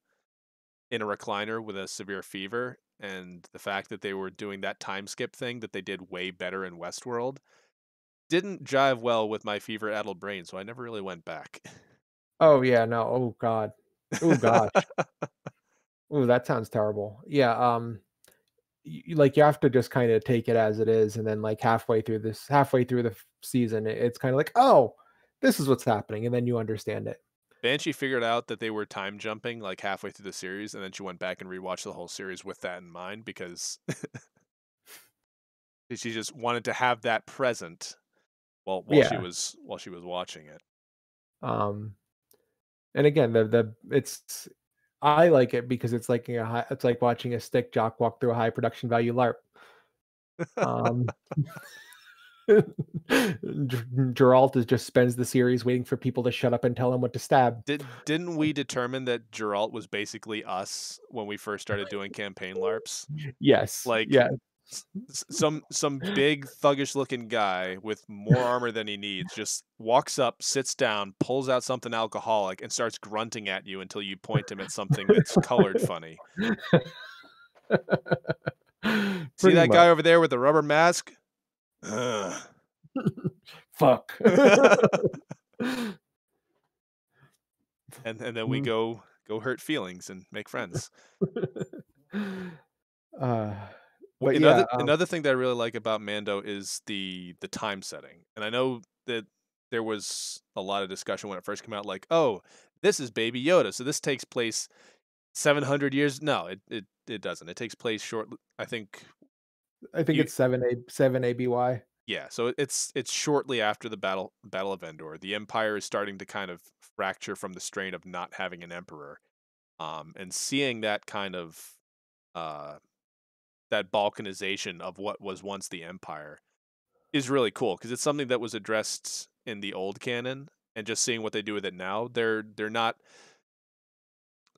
in a recliner with a severe fever. And the fact that they were doing that time skip thing that they did way better in Westworld didn't jive well with my fever addled brain. So I never really went back. oh yeah, no, oh god, oh gosh, oh that sounds terrible. Yeah, um, y- like you have to just kind of take it as it is, and then like halfway through this, halfway through the season, it's kind of like, oh, this is what's happening, and then you understand it. Banshee figured out that they were time jumping like halfway through the series, and then she went back and rewatched the whole series with that in mind because she just wanted to have that present while while she was while she was watching it. Um, and again, the the it's I like it because it's like a high, it's like watching a stick jock walk through a high production value LARP. Um, Geralt is just spends the series waiting for people to shut up and tell him what to stab. Did didn't we determine that Geralt was basically us when we first started doing campaign LARPs? Yes, Like yeah, some some big thuggish looking guy with more armor than he needs just walks up, sits down, pulls out something alcoholic, and starts grunting at you until you point him at something that's colored funny. See that much. guy over there with the rubber mask? Ugh. Fuck. and and then we Mm. go go hurt feelings and make friends. uh, but another yeah, um, another thing that I really like about Mando is the the time setting, and I know that there was a lot of discussion when it first came out, like, oh, this is Baby Yoda, so this takes place seven hundred years. No, it, it it doesn't. It takes place short. I think I think you- it's seven a seven ABY. yeah. So it's it's shortly after the battle Battle of Endor. The Empire is starting to kind of fracture from the strain of not having an emperor, um, and seeing that kind of uh, that balkanization of what was once the Empire is really cool because it's something that was addressed in the old canon, and just seeing what they do with it now, they're they're not.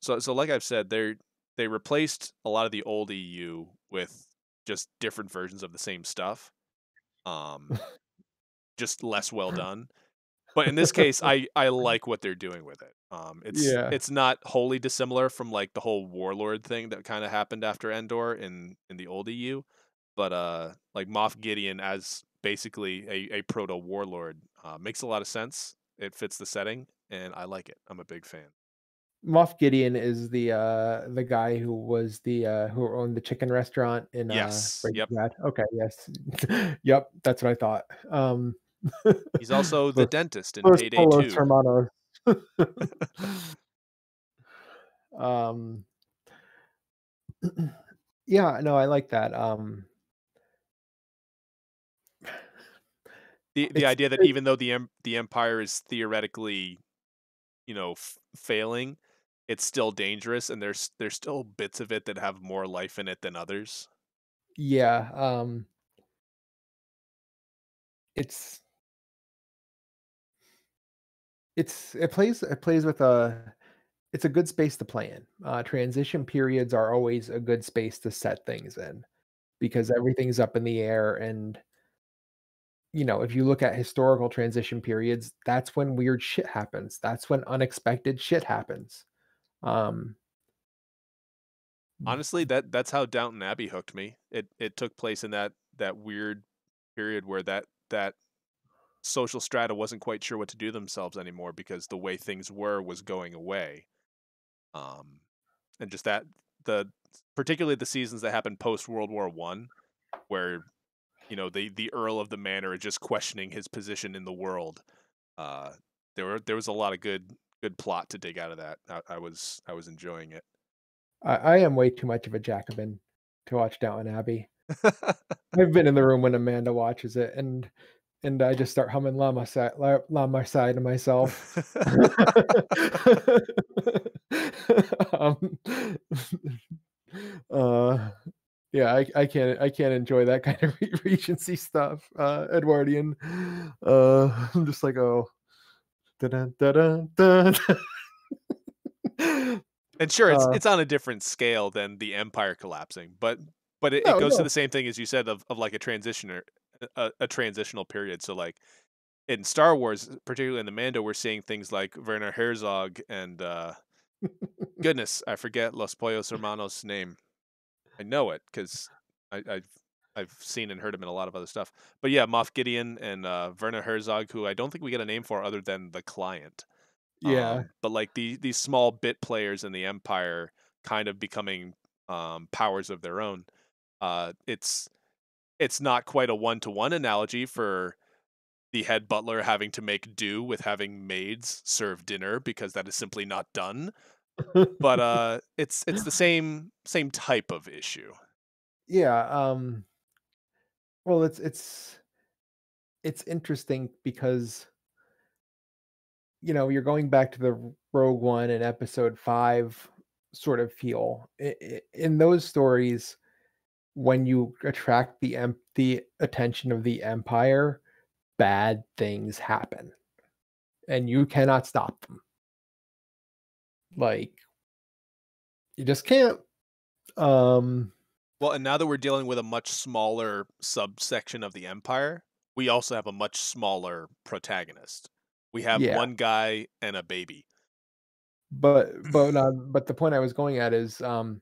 So so like I've said, they're they replaced a lot of the old EU with just different versions of the same stuff um just less well done but in this case i i like what they're doing with it um it's Yeah. it's not wholly dissimilar from like the whole warlord thing that kind of happened after endor in in the old eu but uh like moff gideon as basically a, a proto warlord uh, makes a lot of sense it fits the setting and i like it i'm a big fan Moff Gideon is the uh the guy who was the uh who owned the chicken restaurant in Yes, uh Breaking yep. Bad. Okay, yes. yep, that's what I thought. Um he's also the dentist in Los payday Pollos 2 Hermanos. um yeah, no, I like that. Um the the idea that even though the the empire is theoretically you know f- failing it's still dangerous and there's there's still bits of it that have more life in it than others yeah, um it's it's it plays it plays with a it's a good space to play in. Uh, transition periods are always a good space to set things in because everything's up in the air and you know if you look at historical transition periods that's when weird shit happens. That's when unexpected shit happens. Um honestly that that's how downton abbey hooked me. It it took place in that that weird period where that that social strata wasn't quite sure what to do themselves anymore because the way things were was going away. Um and just that the particularly the seasons that happened post world war one where you know the the earl of the manor is just questioning his position in the world uh there were there was a lot of good good plot to dig out of that. I, I was i was enjoying it. I, I am way too much of a jacobin to watch downton abbey. I've been in the room when amanda watches it and and I just start humming La Marseillaise, La, La to myself. um, uh, yeah, I, I can't I can't enjoy that kind of Regency stuff, uh, Edwardian. Uh, I'm just like, oh. And sure, it's Uh, it's on a different scale than the empire collapsing, but but it, No, it goes to the same thing as you said of, of like a transitioner a, a transitional period. So like in Star Wars, particularly in the Mando, we're seeing things like Werner Herzog and uh, goodness, I forget Los Pollos Hermanos' name. I know it because I've I've seen and heard him in a lot of other stuff. But yeah, Moff Gideon and uh, Werner Herzog, who I don't think we get a name for other than the client. yeah, Um, but like the these small bit players in the empire kind of becoming um, powers of their own. Uh, it's it's not quite a one to one analogy for the head butler having to make do with having maids serve dinner because that is simply not done. But uh, it's it's the same same type of issue. yeah. Um, well, it's it's it's interesting because you know you're going back to the Rogue One and Episode Five sort of feel I- i- in those stories. When you attract the em- the attention of the Empire, bad things happen, and you cannot stop them. Like you just can't. Um, Well, and now that we're dealing with a much smaller subsection of the empire, we also have a much smaller protagonist. We have Yeah. one guy and a baby. but but uh, but the point I was going at is um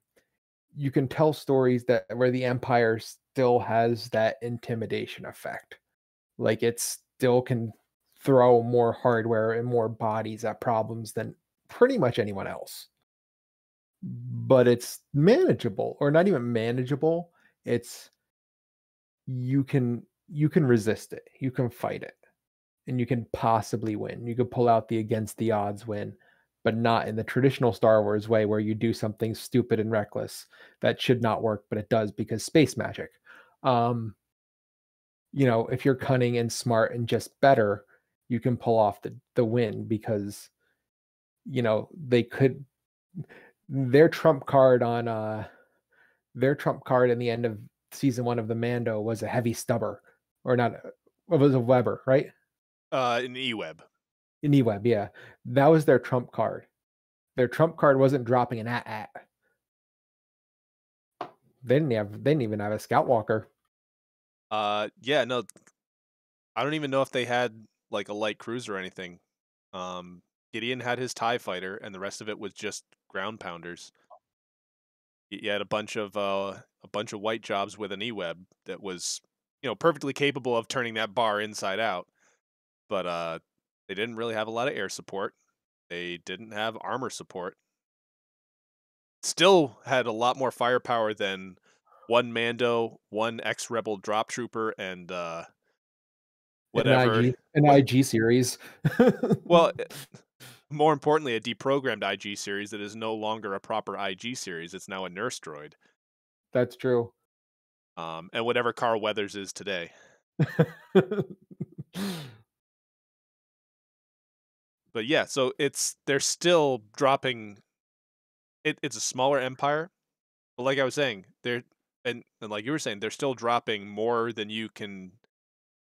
you can tell stories that where the empire still has that intimidation effect. Like it still can throw more hardware and more bodies at problems than pretty much anyone else. But it's manageable or not even manageable it's you can you can resist it you can fight it and you can possibly win. You could pull out the against the odds win but not in the traditional Star Wars way where you do something stupid and reckless that should not work, but it does because space magic. Um, you know, if you're cunning and smart and just better, you can pull off the the win because you know they could their trump card on uh their trump card in the end of season one of the Mando was a heavy stubber or not it was a Weber, right? Uh, in E-Web. In E-Web, yeah. That was their trump card. Their trump card wasn't dropping an AT-AT. They didn't have they didn't even have a scout walker. Uh, yeah, no, I don't even know if they had like a light cruiser or anything. Um, Gideon had his Tie Fighter, and the rest of it was just ground pounders. He had a bunch of uh, a bunch of white jobs with an E-Web that was, you know, perfectly capable of turning that bar inside out, but uh, they didn't really have a lot of air support. They didn't have armor support. Still had a lot more firepower than one Mando, one ex Rebel drop trooper, and uh, whatever. An IG, an IG series. Well, eh, more importantly, a deprogrammed IG series that is no longer a proper IG series. It's now a nurse droid. that's true. Um, and whatever Carl Weathers is today. But yeah, so it's they're still dropping. It, it's a smaller empire, but like I was saying, they're and, and like you were saying, they're still dropping more than you can,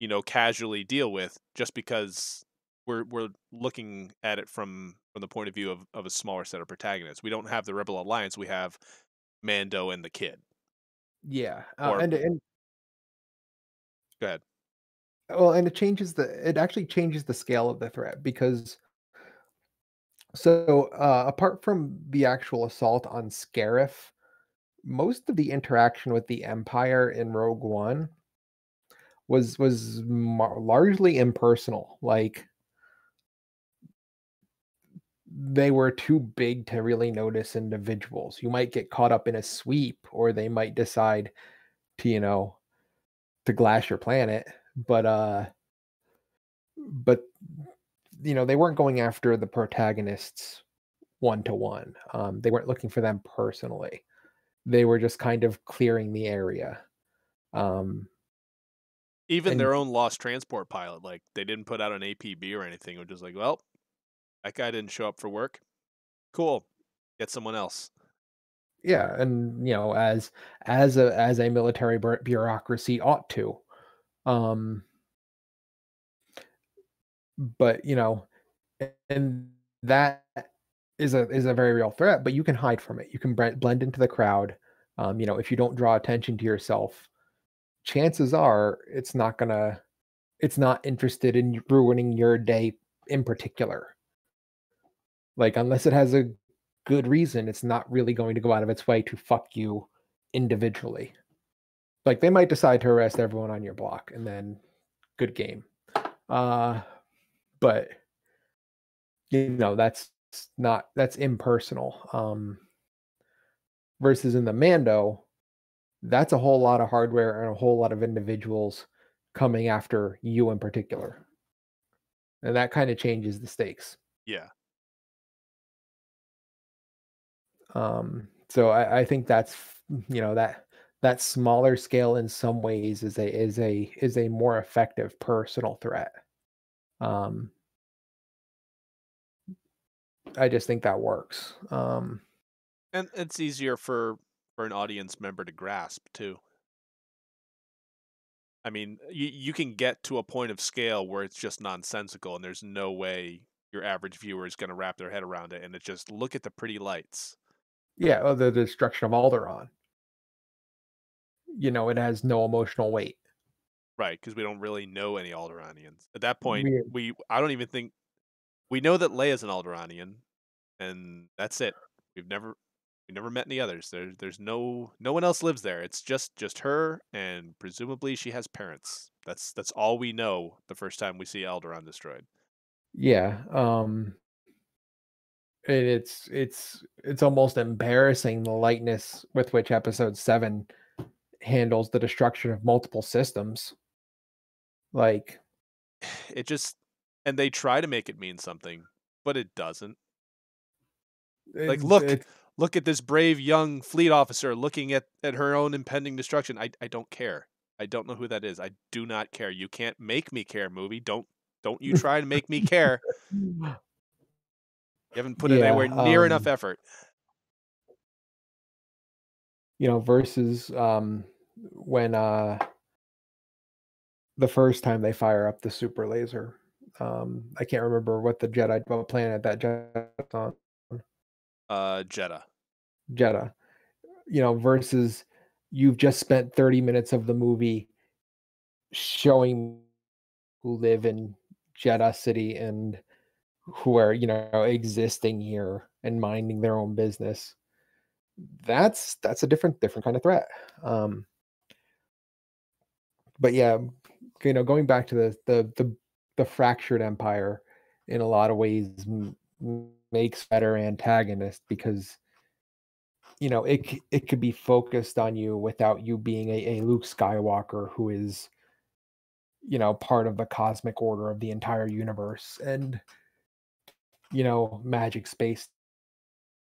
you know, casually deal with, just because we're we're looking at it from from the point of view of, of a smaller set of protagonists. We don't have the Rebel Alliance. We have Mando and the kid. yeah, uh, Or- and and Go ahead. well, and it changes the it actually changes the scale of the threat because so uh, apart from the actual assault on Scarif, most of the interaction with the Empire in Rogue One was was mar- largely impersonal. Like they were too big to really notice individuals. You might get caught up in a sweep, or they might decide to, you know, to glass your planet. But uh but you know, they weren't going after the protagonists one to one. Um, they weren't looking for them personally. They were just kind of clearing the area. Um, Even And- their own lost transport pilot, like they didn't put out an APB or anything. It was just like, well, that guy didn't show up for work. Cool, get someone else. yeah and you know as as a as a military bureaucracy ought to um but you know and that is a is a very real threat but you can hide from it. You can blend into the crowd. Um you know if you don't draw attention to yourself chances are it's not gonna it's not interested in ruining your day in particular. Like unless it has a good reason it's not really going to go out of its way to fuck you individually. Like they might decide to arrest everyone on your block and then good game. Uh but you know that's not that's impersonal um versus in the mando that's a whole lot of hardware and a whole lot of individuals coming after you in particular. And that kind of changes the stakes. Yeah, um so I, I think that's you know that that smaller scale in some ways is a is a is a more effective personal threat um i just think that works um and it's easier for for an audience member to grasp too. I mean, you you can get to a point of scale where it's just nonsensical, and there's no way your average viewer is going to wrap their head around it. And it's just look at the pretty lights. yeah the destruction of Alderaan you know it has no emotional weight Right, because we don't really know any Alderaanians. At that point, We- we I don't even think we know that Leia's an Alderaanian, and that's it. We've never we never met any others. There there's no no one else lives there. It's just just her, and presumably she has parents. That's that's all we know the first time we see Alderaan destroyed. yeah um and it's it's it's almost embarrassing the lightness with which episode 7 handles the destruction of multiple systems like It just and they try to make it mean something, but it doesn't. Like, look, it's- Look at this brave young fleet officer looking at, at her own impending destruction. I, I don't care. I don't know who that is. I do not care. You can't make me care, movie. Don't don't you try to make me care. You haven't put in Yeah, anywhere near enough um, effort. you know versus um when uh the first time they fire up the super laser um i can't remember what the jedi what planet that jedi on Uh, Jedha. Jedha, you know, versus you've just spent 30 minutes of the movie showing who live in Jedha City and who are, you know, existing here and minding their own business. That's that's a different different kind of threat. Um but yeah, you know, going back to the the the, the fractured empire in a lot of ways m- makes better antagonist because you know it it could be focused on you without you being a, a Luke Skywalker who is you know part of the cosmic order of the entire universe and you know magic space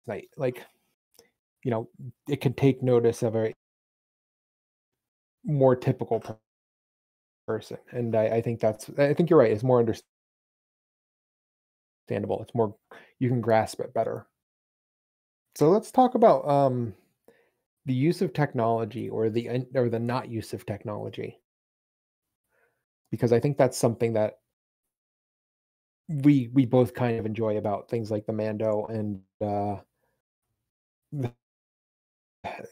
like like you know it could take notice of a more typical person and I, I think that's i think you're right it's more understandable it's more you can grasp it better. So let's talk about um the use of technology or the or the not use of technology. Because i think that's something that we we both kind of enjoy about things like the mando and uh the-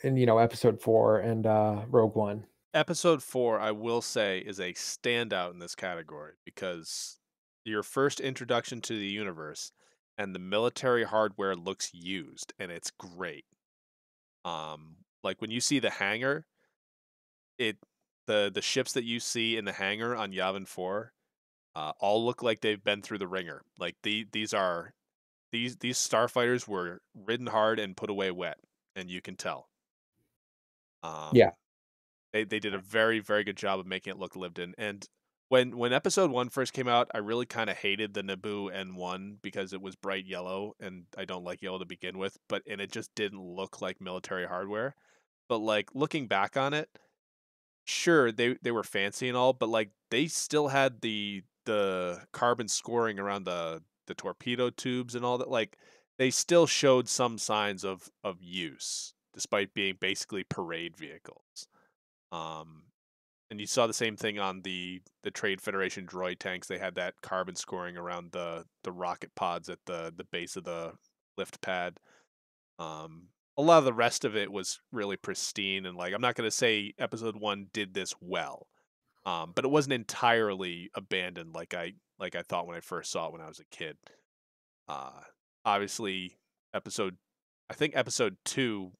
and you know episode 4 and uh rogue one Episode four, I will say, is a standout in this category because your first introduction to the universe and the military hardware looks used and it's great. Um, like when you see the hangar, it the the ships that you see in the hangar on Yavin Four, uh, all look like they've been through the ringer. Like the these are these these starfighters were ridden hard and put away wet, and you can tell. Um, Yeah. They they did a very very good job of making it look lived in. And when when episode one first came out, I really kind of hated the Naboo N1 because it was bright yellow, and I don't like yellow to begin with. But and it just didn't look like military hardware. But like looking back on it, sure they they were fancy and all, but like they still had the the carbon scoring around the the torpedo tubes and all that. Like they still showed some signs of of use despite being basically parade vehicles. Um, and you saw the same thing on the the Trade Federation droid tanks. They had that carbon scoring around the the rocket pods at the the base of the lift pad. Um, a lot of the rest of it was really pristine and like I'm not going to say episode 1 did this well. Um, but it wasn't entirely abandoned like I like I thought when I first saw it when I was a kid. Uh, obviously episode I think episode 2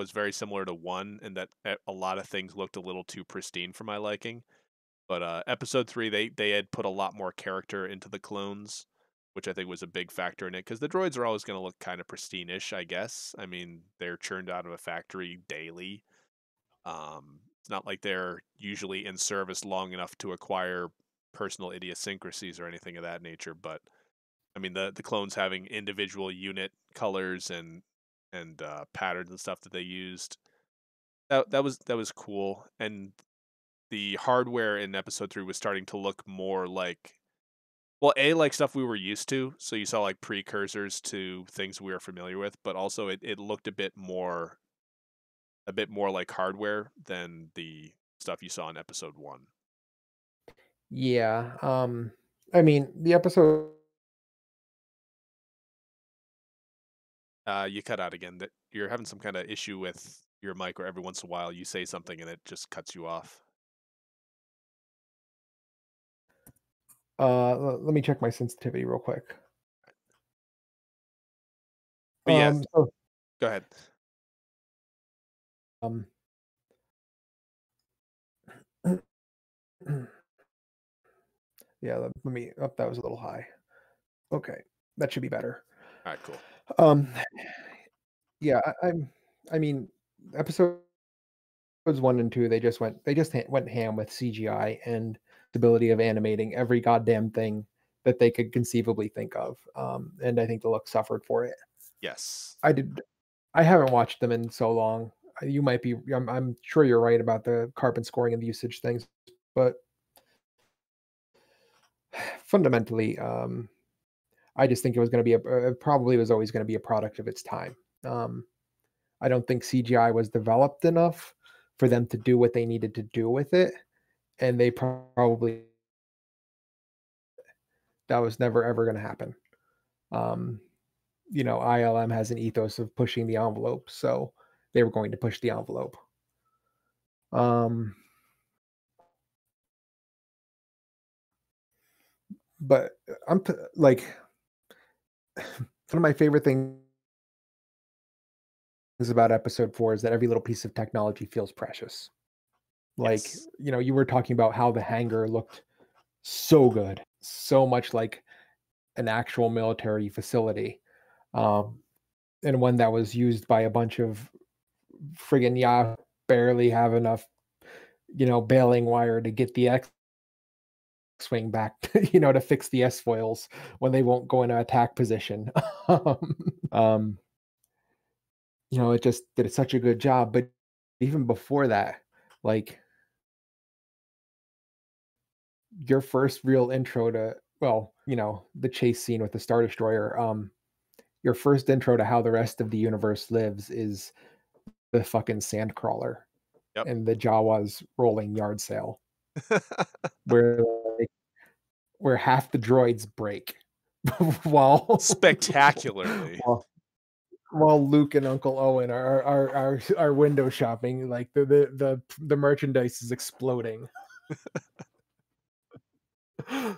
was very similar to 1 in that a lot of things looked a little too pristine for my liking. But uh, episode 3 they they had put a lot more character into the clones which I think was a big factor in it because the droids are always going to look kind of pristine-ish, I guess. I mean, they're churned out of a factory daily. Um, it's not like they're usually in service long enough to acquire personal idiosyncrasies or anything of that nature. But I mean, the the clones having individual unit colors and and uh, patterns and stuff that they used that that was that was cool. And the hardware in episode three was starting to look more like well, a like stuff we were used to, so you saw like precursors to things we were familiar with, but also it, it looked a bit more a bit more like hardware than the stuff you saw in episode 1. Yeah, um I mean, the episode Uh you cut out again. That you're having some kind of issue with your mic or every once in a while you say something and it just cuts you off. Uh, let me check my sensitivity real quick. But yes, Um, so, go ahead. um, yeah, let let me. Oh, that was a little high. Okay, that should be better. All right, cool. Um, yeah, I, I'm. I mean, episodes one and two, they just went. They just ha- went ham with CGI and the ability of animating every goddamn thing that they could conceivably think of. Um, and I think the look suffered for it. Yes. I did. I haven't watched them in so long. Uh, You might be. I'm, I'm sure you're right about the carbon scoring and the usage things, but fundamentally, um, I just think it was going to be a. uh, probably was always going to be a product of its time. Um, I don't think CGI was developed enough for them to do what they needed to do with it, and they probably that was never ever going to happen. Um, you know, ILM has an ethos of pushing the envelope, so they were going to push the envelope. Um, but I'm like one of my favorite things about episode four is that every little piece of technology feels precious. Like, Yes. you know, you were talking about how the hangar looked so good, so much like an actual military facility. Um, and one that was used by a bunch of friggin' yeah, barely have enough, you know, bailing wire to get the X swing back, you know, to fix the S foils when they won't go in an attack position. um, you know, it just did such a good job. But even before that, like your first real intro to well, you know, the chase scene with the Star Destroyer, um, your first intro to how the rest of the universe lives is the fucking sandcrawler Yep. and the Jawas rolling yard sale where where half the droids break while Spectacularly. while, while Luke and Uncle Owen are are are, are window shopping, like the the the, the merchandise is exploding.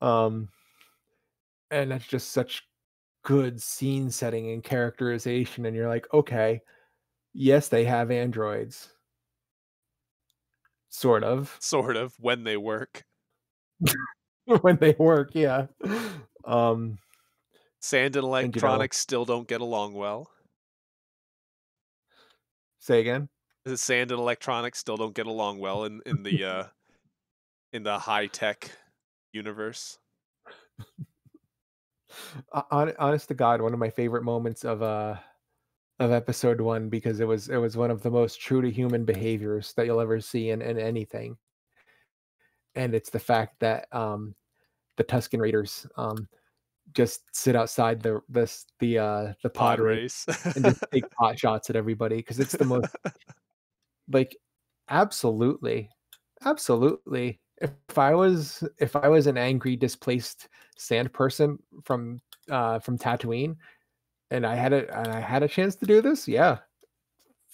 um and that's just such good scene setting and characterization and you're like okay yes they have androids sort of sort of when they work. when they work yeah um Sand and know- electronics still don't get along well. say again The Sand and electronics still don't get along well in in the uh in the high tech universe. Honest to god one of my favorite moments of uh of episode one because it was it was one of the most true to human behaviors that you'll ever see in, in anything. And it's the fact that um the Tusken Raiders um just sit outside the this the uh the pod, Pod race race. and just take pot shots at everybody because it's the most like absolutely absolutely if i was if i was an angry displaced sand person from uh from tatooine and i had a and i had a chance to do this yeah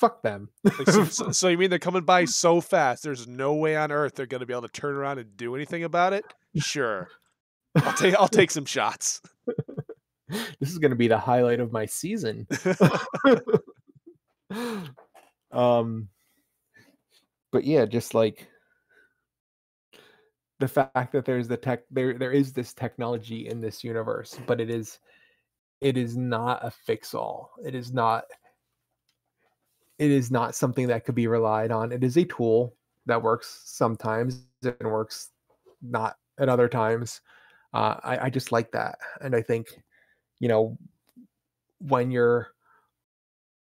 fuck them Like, so, so, so you mean they're coming by so fast? There's no way on earth they're going to be able to turn around and do anything about it. Sure, I'll take I'll take some shots. this is going to be the highlight of my season um but yeah just like the fact that there's the tech there there is this technology in this universe but it is it is not a fix all it is not it is not something that could be relied on. It is a tool that works sometimes and works not at other times. Uh, I, I just like that. And i think you know when you're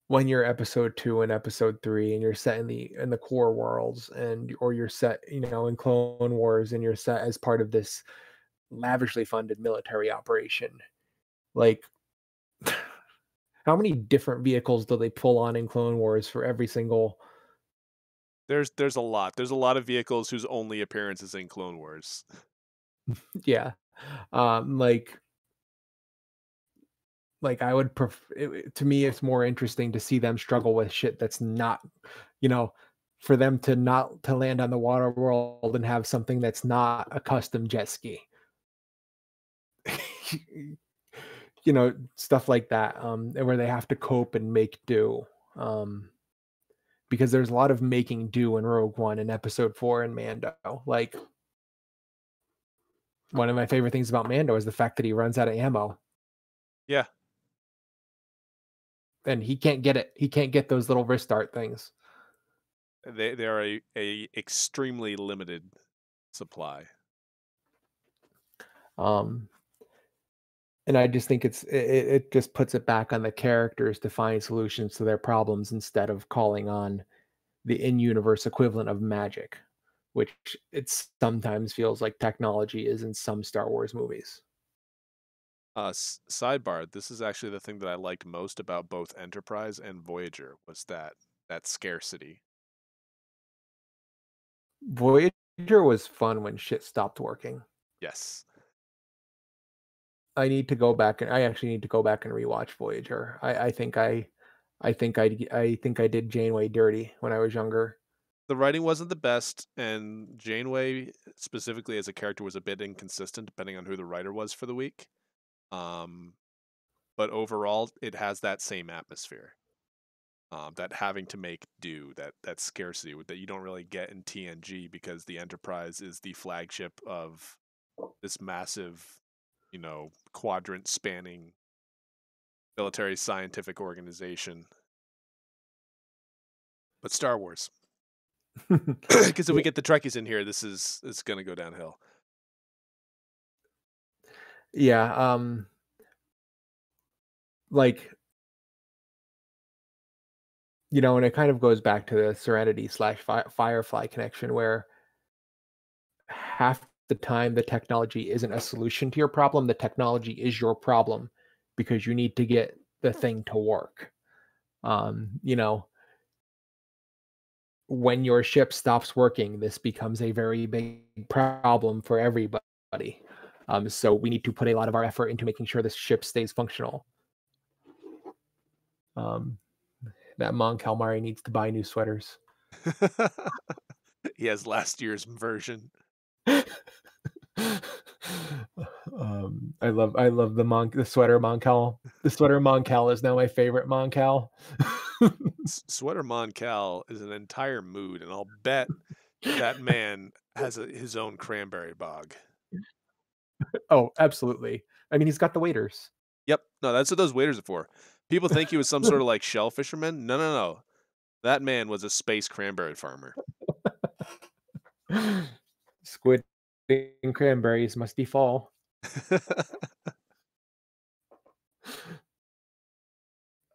when you're episode two and episode three and you're set in the in the core worlds and or you're set you know in clone wars and you're set as part of this lavishly funded military operation like how many different vehicles do they pull on in clone wars for every single There's there's a lot. There's a lot of vehicles whose only appearance is in Clone Wars. yeah um like like i would pref- it, to me it's more interesting to see them struggle with shit that's not you know for them to not to land on the water world and have something that's not a custom jet ski you know stuff like that um where they have to cope and make do um because there's a lot of making do in rogue one and episode four and mando like one of my favorite things about mando is the fact that he runs out of ammo. Yeah, and he can't get it he can't get those little wrist dart things. They they are a, a extremely limited supply. um and i just think it's it, it just puts it back on the characters to find solutions to their problems instead of calling on the in-universe equivalent of magic which it sometimes feels like technology is in some star wars movies. Uh, s- sidebar: This is actually the thing that I liked most about both Enterprise and Voyager was that that scarcity. voyager was fun when shit stopped working. Yes, i need to go back and i actually need to go back and rewatch voyager i i think i i think i i think i did janeway dirty when i was younger the writing wasn't the best, and Janeway specifically as a character was a bit inconsistent depending on who the writer was for the week. Um, but overall, it has that same atmosphere. Um, that having to make do, that that scarcity that you don't really get in TNG because the Enterprise is the flagship of this massive, you know, quadrant spanning military scientific organization. But Star Wars, because if we get the Trekkies in here, this is it's going to go downhill. yeah um like you know and it kind of goes back to the serenity slash firefly connection where half the time the technology isn't a solution to your problem the technology is your problem because you need to get the thing to work um you know when your ship stops working this becomes a very big problem for everybody um so we need to put a lot of our effort into making sure this ship stays functional um that Mon Calamari needs to buy new sweaters. he has last year's version. um, I love I love the Mon the sweater Moncal. The sweater Moncal is now my favorite Moncal. Sweater Moncal is an entire mood, and I'll bet that man has a, his own cranberry bog. oh, absolutely. I mean, he's got the waiters. Yep, no, that's what those waiters are for. People think he was some sort of like shell fisherman. No, no, no. That man was a space cranberry farmer. Squid and cranberries musty fall.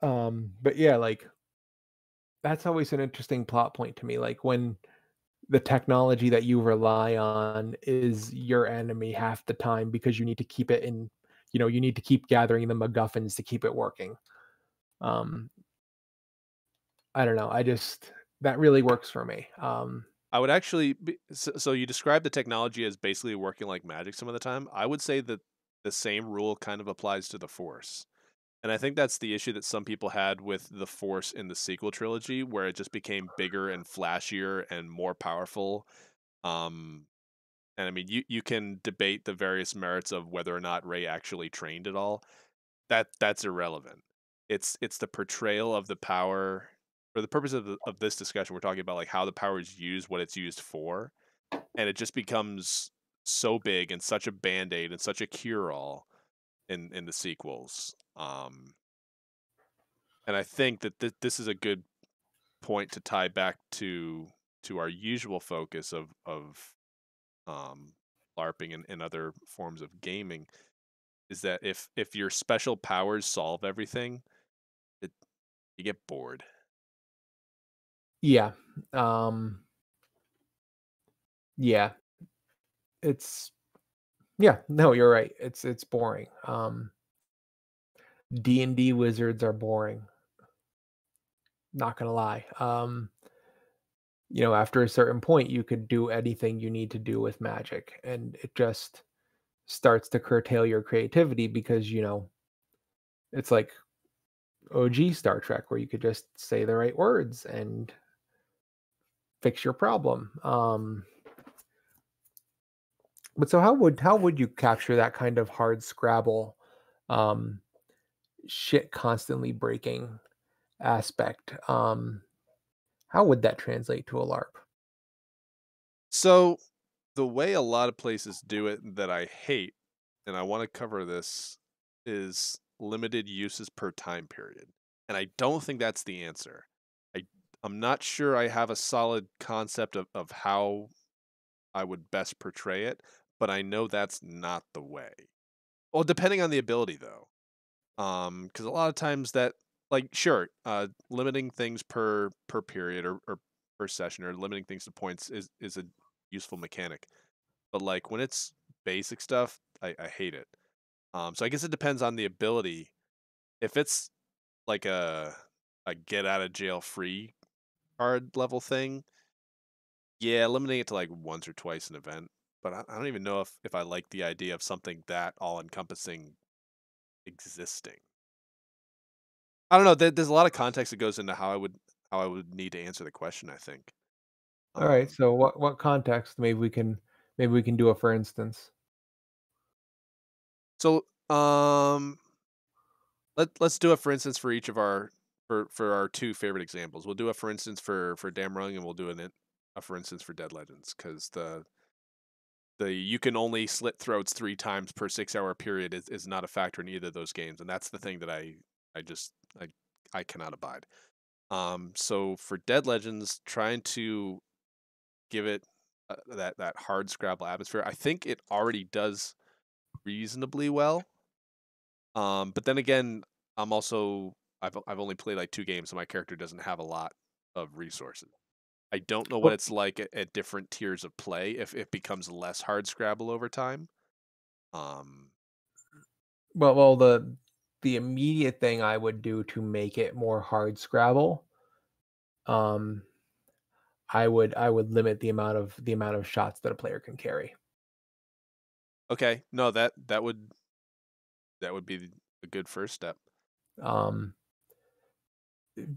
Um, but yeah, like that's always an interesting plot point to me. Like when the technology that you rely on is your enemy half the time because you need to keep it in, you know, you need to keep gathering the MacGuffins to keep it working. Um, I don't know. I just that really works for me. Um, I would actually be, so, so you describe the technology as basically working like magic some of the time. I would say that the same rule kind of applies to the Force. And I think that's the issue that some people had with the Force in the sequel trilogy, where it just became bigger and flashier and more powerful. Um, and I mean, you you can debate the various merits of whether or not Rey actually trained at all. That that's irrelevant. It's it's the portrayal of the power. For the purpose of the, of this discussion, we're talking about like how the power is used, what it's used for, and it just becomes so big and such a band aid and such a cure all in in the sequels. Um, and I think that th- this is a good point to tie back to to our usual focus of of um, LARPing and, and other forms of gaming is that if if your special powers solve everything, it you get bored. Yeah. Um yeah. It's yeah, no, you're right. It's it's boring. Um D&D wizards are boring. Not going to lie. Um you know, after a certain point you could do anything you need to do with magic and it just starts to curtail your creativity because, you know, it's like OG Star Trek where you could just say the right words and fix your problem. Um, but so how would how would you capture that kind of hard scrabble, um, shit constantly breaking aspect? Um, how would that translate to a LARP? So the way a lot of places do it that I hate, and I want to cover this, is limited uses per time period. And I don't think that's the answer. I'm not sure I have a solid concept of, of how I would best portray it, but I know that's not the way. Well, depending on the ability though. Um, because a lot of times that like sure, uh limiting things per per period or, or per session or limiting things to points is is a useful mechanic. But like when it's basic stuff, I, I hate it. Um, so I guess it depends on the ability. If it's like a a get out of jail free card level thing, yeah, limiting it to like once or twice an event. But I, I don't even know if if I like the idea of something that all encompassing existing. I don't know. There, there's a lot of context that goes into how I would how I would need to answer the question. I think. All right. Um, So what what context? Maybe we can maybe we can do a for instance. so um, let let's do it for instance for each of our for for our two favorite examples. We'll do a for instance for for Damrung and we'll do an, a for instance for Dead Legends because the the you can only slit throats three times per six hour period is, is not a factor in either of those games, and that's the thing that I I just I I cannot abide. Um, so for Dead Legends, trying to give it uh, that that hard Scrabble atmosphere, I think it already does reasonably well. Um, but then again, I'm also I've I've only played like two games, so my character doesn't have a lot of resources. I don't know what it's like at, at different tiers of play if it becomes less hard Scrabble over time. Um, well, well, the the immediate thing I would do to make it more hard Scrabble, um, I would I would limit the amount of the amount of shots that a player can carry. okay, no that that would that would be a good first step. Um,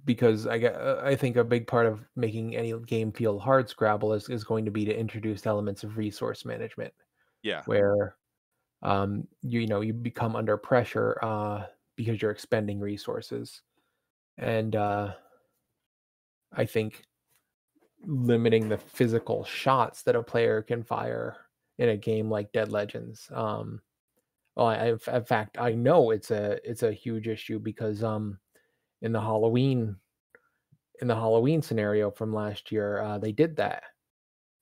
because I get uh, I think a big part of making any game feel hard Scrabble is is going to be to introduce elements of resource management Yeah. where um you, you know you become under pressure uh because you're expending resources and uh I think limiting the physical shots that a player can fire in a game like Dead Legends. Um, well, I, in in fact, I know it's a it's a huge issue because um, in the Halloween in the Halloween scenario from last year, uh, they did that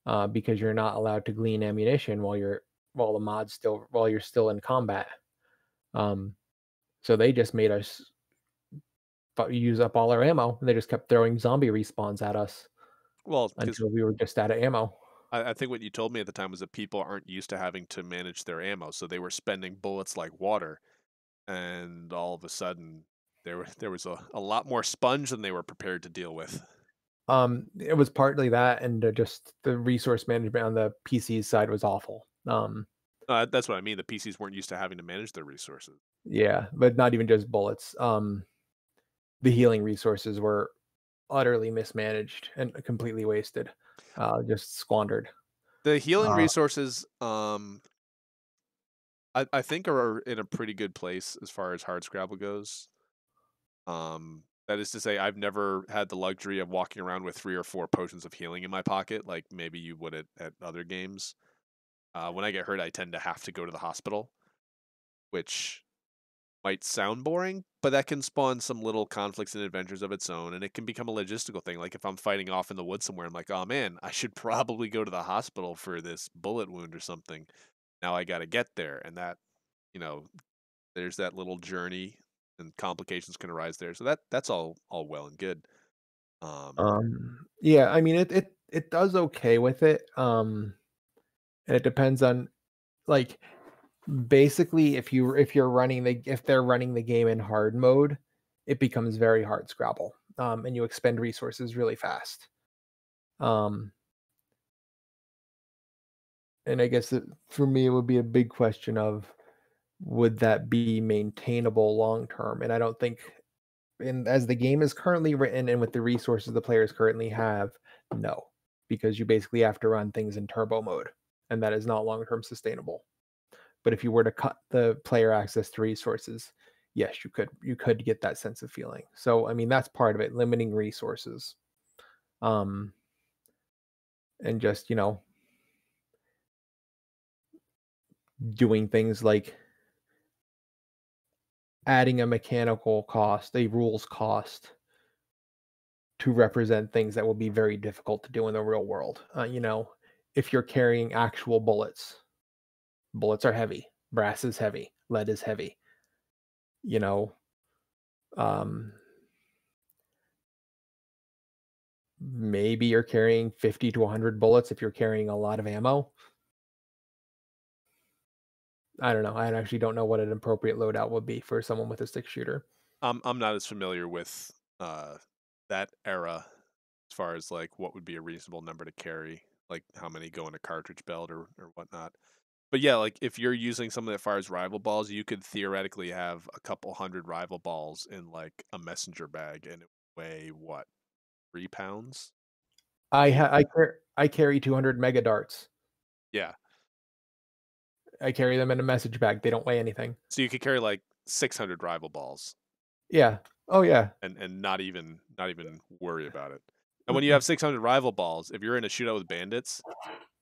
uh, because you're not allowed to glean ammunition while you're while the mod's still while you're still in combat. Um, so they just made us use up all our ammo. And they just kept throwing zombie respawns at us Well, until we were just out of ammo. I, I think what you told me at the time was that people aren't used to having to manage their ammo, so they were spending bullets like water, and all of a sudden there were there was a, a lot more sponge than they were prepared to deal with. Um, it was partly that, and uh, just the resource management on the PC side was awful. Um, Uh, that's what I mean. The PCs weren't used to having to manage their resources. yeah, but not even just bullets. Um, the healing resources were utterly mismanaged and completely wasted, uh, just squandered. The healing Uh, resources, um, I, I think are in a pretty good place as far as hard Scrabble goes. Um, that is to say, I've never had the luxury of walking around with three or four potions of healing in my pocket, like maybe you would at, at other games. Uh, when I get hurt, I tend to have to go to the hospital, which might sound boring, but that can spawn some little conflicts and adventures of its own, and it can become a logistical thing. Like if I'm fighting off in the woods somewhere, I'm like, oh man, I should probably go to the hospital for this bullet wound or something. Now I got to get there, and that, you know, there's that little journey, and complications can arise there. So that that's all all well and good. Um, Um, yeah, I mean it it it does okay with it. Um, and it depends on like basically if you if you're running the if they're running the game in hard mode, it becomes very hard Scrabble. Um, and you expend resources really fast. Um, and I guess it, for me it would be a big question of would that be maintainable long term? And I don't think and as the game is currently written and with the resources the players currently have, no, because you basically have to run things in turbo mode, and that is not long term sustainable. But if you were to cut the player access to resources, yes, you could you could get that sense of feeling. So I mean that's part of it, limiting resources. Um and just, you know, doing things like adding a mechanical cost, a rules cost to represent things that will be very difficult to do in the real world. Uh, you know, if you're carrying actual bullets, bullets are heavy, brass is heavy, lead is heavy. You know, um, maybe you're carrying 50 to 100 bullets if you're carrying a lot of ammo. I don't know. I actually don't know what an appropriate loadout would be for someone with a six shooter. I'm I'm not as familiar with uh that era as far as like what would be a reasonable number to carry, like how many go in a cartridge belt or or whatnot. But yeah, like if you're using something that fires rival balls, you could theoretically have a couple hundred rival balls in like a messenger bag, and it would weigh what three pounds? I ha- I, car- I carry 200 mega darts. Yeah, I carry them in a message bag. They don't weigh anything. so you could carry like 600 rival balls Yeah. Oh yeah. and and not even not even worry about it. And when you have 600 rival balls, if you're in a shootout with bandits,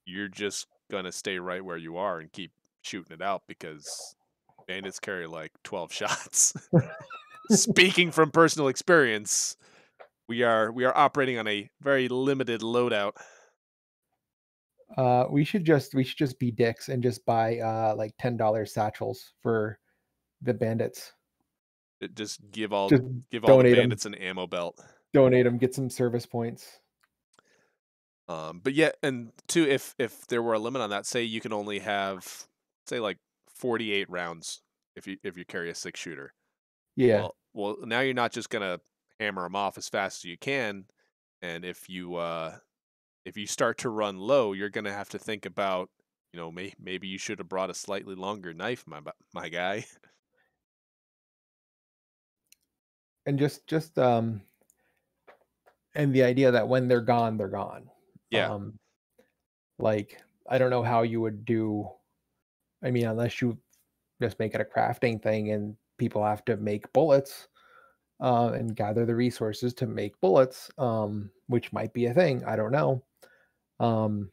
you're just gonna stay right where you are and keep shooting it out because bandits carry like 12 shots. Speaking from personal experience, we are we are operating on a very limited loadout. Uh, we should just we should just be dicks and just buy uh like ten dollars satchels for the bandits. It just give all Just give all the bandits an ammo belt. Donate them, get some service points. Um, but yeah, and two, if if there were a limit on that, say you can only have say like 48 rounds if you if you carry a six shooter. Yeah. Well, well, now you're not just gonna hammer them off as fast as you can, and if you uh, if you start to run low, you're gonna have to think about, you know, may, maybe you should have brought a slightly longer knife, my my guy. and just just um and the idea that when they're gone they're gone Yeah. um like i don't know how you would do i mean unless you just make it a crafting thing and people have to make bullets uh, and gather the resources to make bullets um which might be a thing i don't know um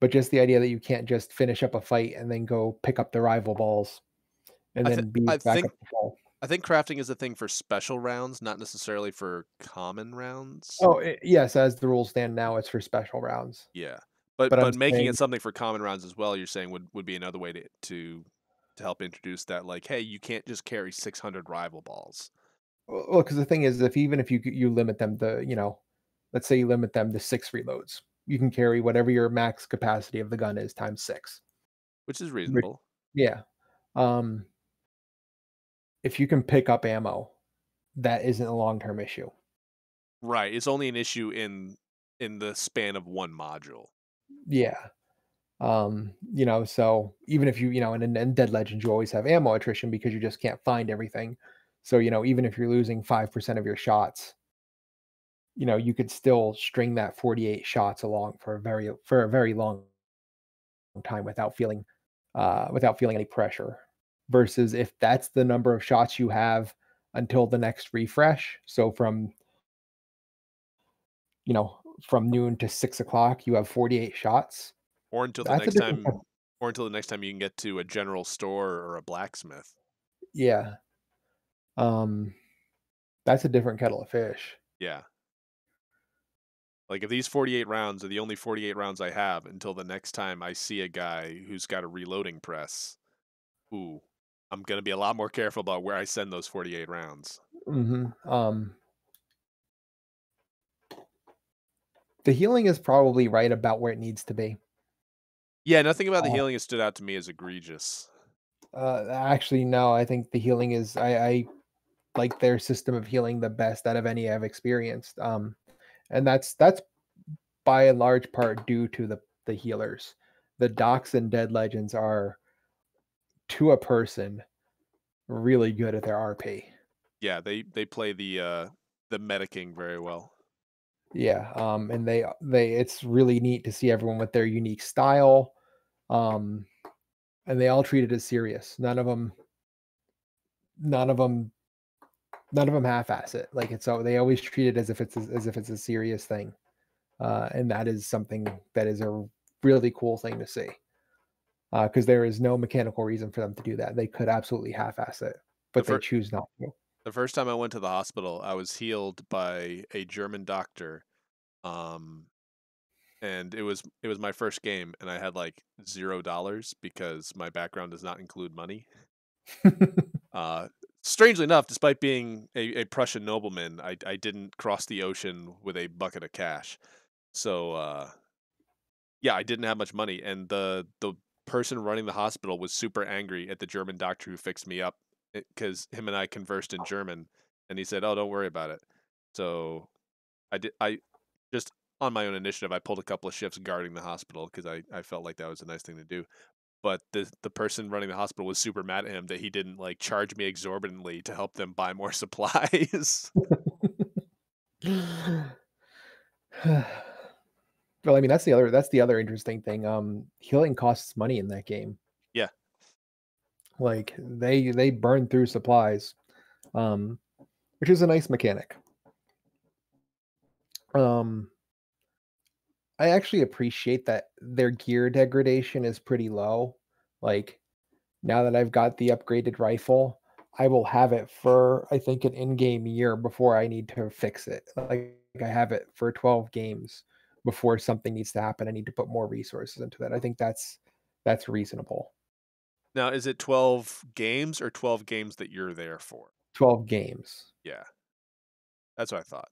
but just the idea that you can't just finish up a fight and then go pick up the rival balls and I then be I back think- up to full. I think crafting is a thing for special rounds, not necessarily for common rounds. Oh i- yes, as the rules stand now, it's for special rounds. Yeah, but But but, making saying- it something for common rounds as well, you're saying would would be another way to to to help introduce that. Like, hey, you can't just carry 600 rival balls. Well, because the thing is, if even if you you limit them to, you know, let's say you limit them to six reloads, you can carry whatever your max capacity of the gun is times six. Which is reasonable. Yeah. Um, if you can pick up ammo, that isn't a long term issue. Right. It's only an issue in in the span of one module. Yeah. Um, you know, so even if you, you know, in, in Dead Legends, you always have ammo attrition because you just can't find everything. So, you know, even if you're losing 5% of your shots, you know, you could still string that 48 shots along for a very, for a very long time without feeling, uh, without feeling any pressure versus if that's the number of shots you have until the next refresh. So from, you know, from noon to six o'clock, you have 48 shots or until the next time or until the next time you can get to a general store or a blacksmith. Yeah. Um that's a different kettle of fish. Yeah like if these 48 rounds are the only 48 rounds i have until the next time i see a guy who's got a reloading press ooh i'm gonna be a lot more careful about where i send those 48 rounds mm-hmm. um the healing is probably right about where it needs to be yeah, nothing about the uh, healing has stood out to me as egregious. Uh, actually, no. I think the healing is I, I like their system of healing the best out of any I've experienced. Um, and that's that's by a large part due to the the healers. The docs and dead legends are to a person really good at their RP. Yeah, they they play the uh the medicing very well. Yeah, um, and they they it's really neat to see everyone with their unique style. Um, and they all treat it as serious. None of them, none of them, none of them half-ass it. Like it's so they always treat it as if it's as if it's a serious thing, uh, and that is something that is a really cool thing to see. Because uh, there is no mechanical reason for them to do that. They could absolutely half-ass it, but the they choose not to. The first time I went to the hospital, I was healed by a German doctor um, and it was it was my first game and i had like zero dollars because my background does not include money uh strangely enough despite being a, a prussian nobleman I, I didn't cross the ocean with a bucket of cash. So uh yeah i didn't have much money and the the person running the hospital was super angry at the german doctor who fixed me up because him and i conversed in german and he said oh don't worry about it. So i did i just on my own initiative, I pulled a couple of shifts guarding the hospital because I, I felt like that was a nice thing to do. But the the person running the hospital was super mad at him that he didn't like charge me exorbitantly to help them buy more supplies. well, I mean that's the other that's the other interesting thing. Um, healing costs money in that game. Yeah, like they they burn through supplies, um, which is a nice mechanic. Um, I actually appreciate that their gear degradation is pretty low. Like now that I've got the upgraded rifle, I will have it for I think an in-game year before I need to fix it. Like I have it for 12 games before something needs to happen. I need to put more resources into that. I think that's that's reasonable. Now, is it 12 games or 12 games that you're there for? 12 games. Yeah. That's what I thought.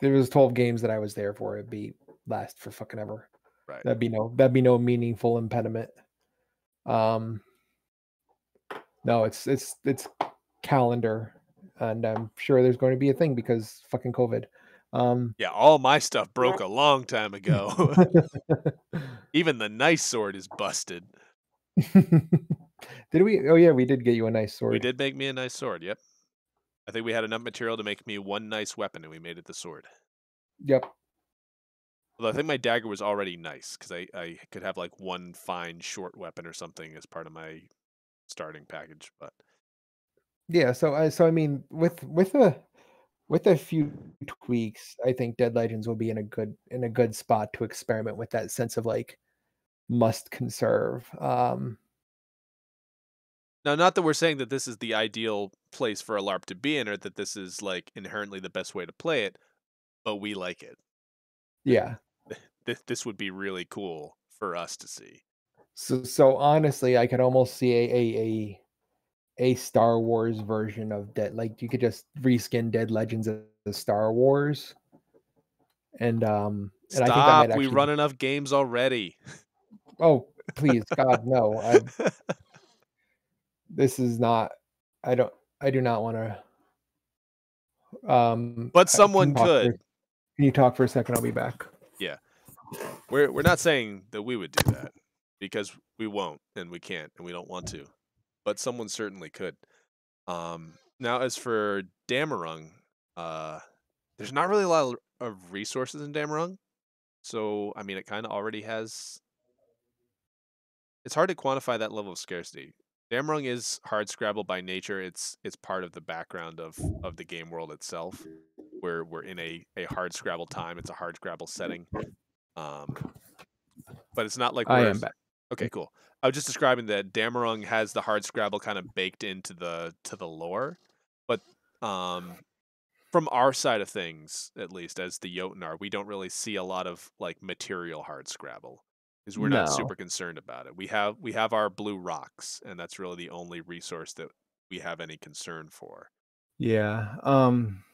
There was 12 games that I was there for. It'd be last for fucking ever. Right. That'd be no that'd be no meaningful impediment. Um no, it's it's it's calendar and I'm sure there's going to be a thing because fucking COVID. Um Yeah, all my stuff broke a long time ago. Even the nice sword is busted. did we oh yeah, we did get you a nice sword. We did make me a nice sword, yep. I think we had enough material to make me one nice weapon and we made it the sword. Yep. Although I think my dagger was already nice because I, I could have like one fine short weapon or something as part of my starting package. But yeah, so I so I mean with with a with a few tweaks, I think Dead Legends will be in a good in a good spot to experiment with that sense of like must conserve. Um now, not that we're saying that this is the ideal place for a LARP to be in, or that this is like inherently the best way to play it, but we like it. Yeah, this this would be really cool for us to see. So so honestly, I could almost see a a a a Star Wars version of Dead. Like you could just reskin Dead Legends as Star Wars. And um, and Stop! I think might we run enough games already. Oh please, God no! I, this is not. I don't. I do not want to. Um, But someone can you talk for- could. Can you talk for a second? I'll be back. We're we're not saying that we would do that because we won't and we can't and we don't want to, but someone certainly could. Um, now, as for Damarung, uh, there's not really a lot of- resources in Damarung, so I mean, it kind of already has. It's hard to quantify that level of scarcity. Damarung is hard scrabble by nature. It's it's part of the background of of the game world itself. Where we're in a a hard scrabble time. It's a hard scrabble setting. Um, but it's not like I am back. Okay, cool. I was just describing that Damarung has the hard scrabble kind of baked into the to the lore, but um, from our side of things, at least as the Jotnar, we don't really see a lot of like material hard scrabble because we're not super concerned about it. We have we have our blue rocks, and that's really the only resource that we have any concern for. Yeah. Um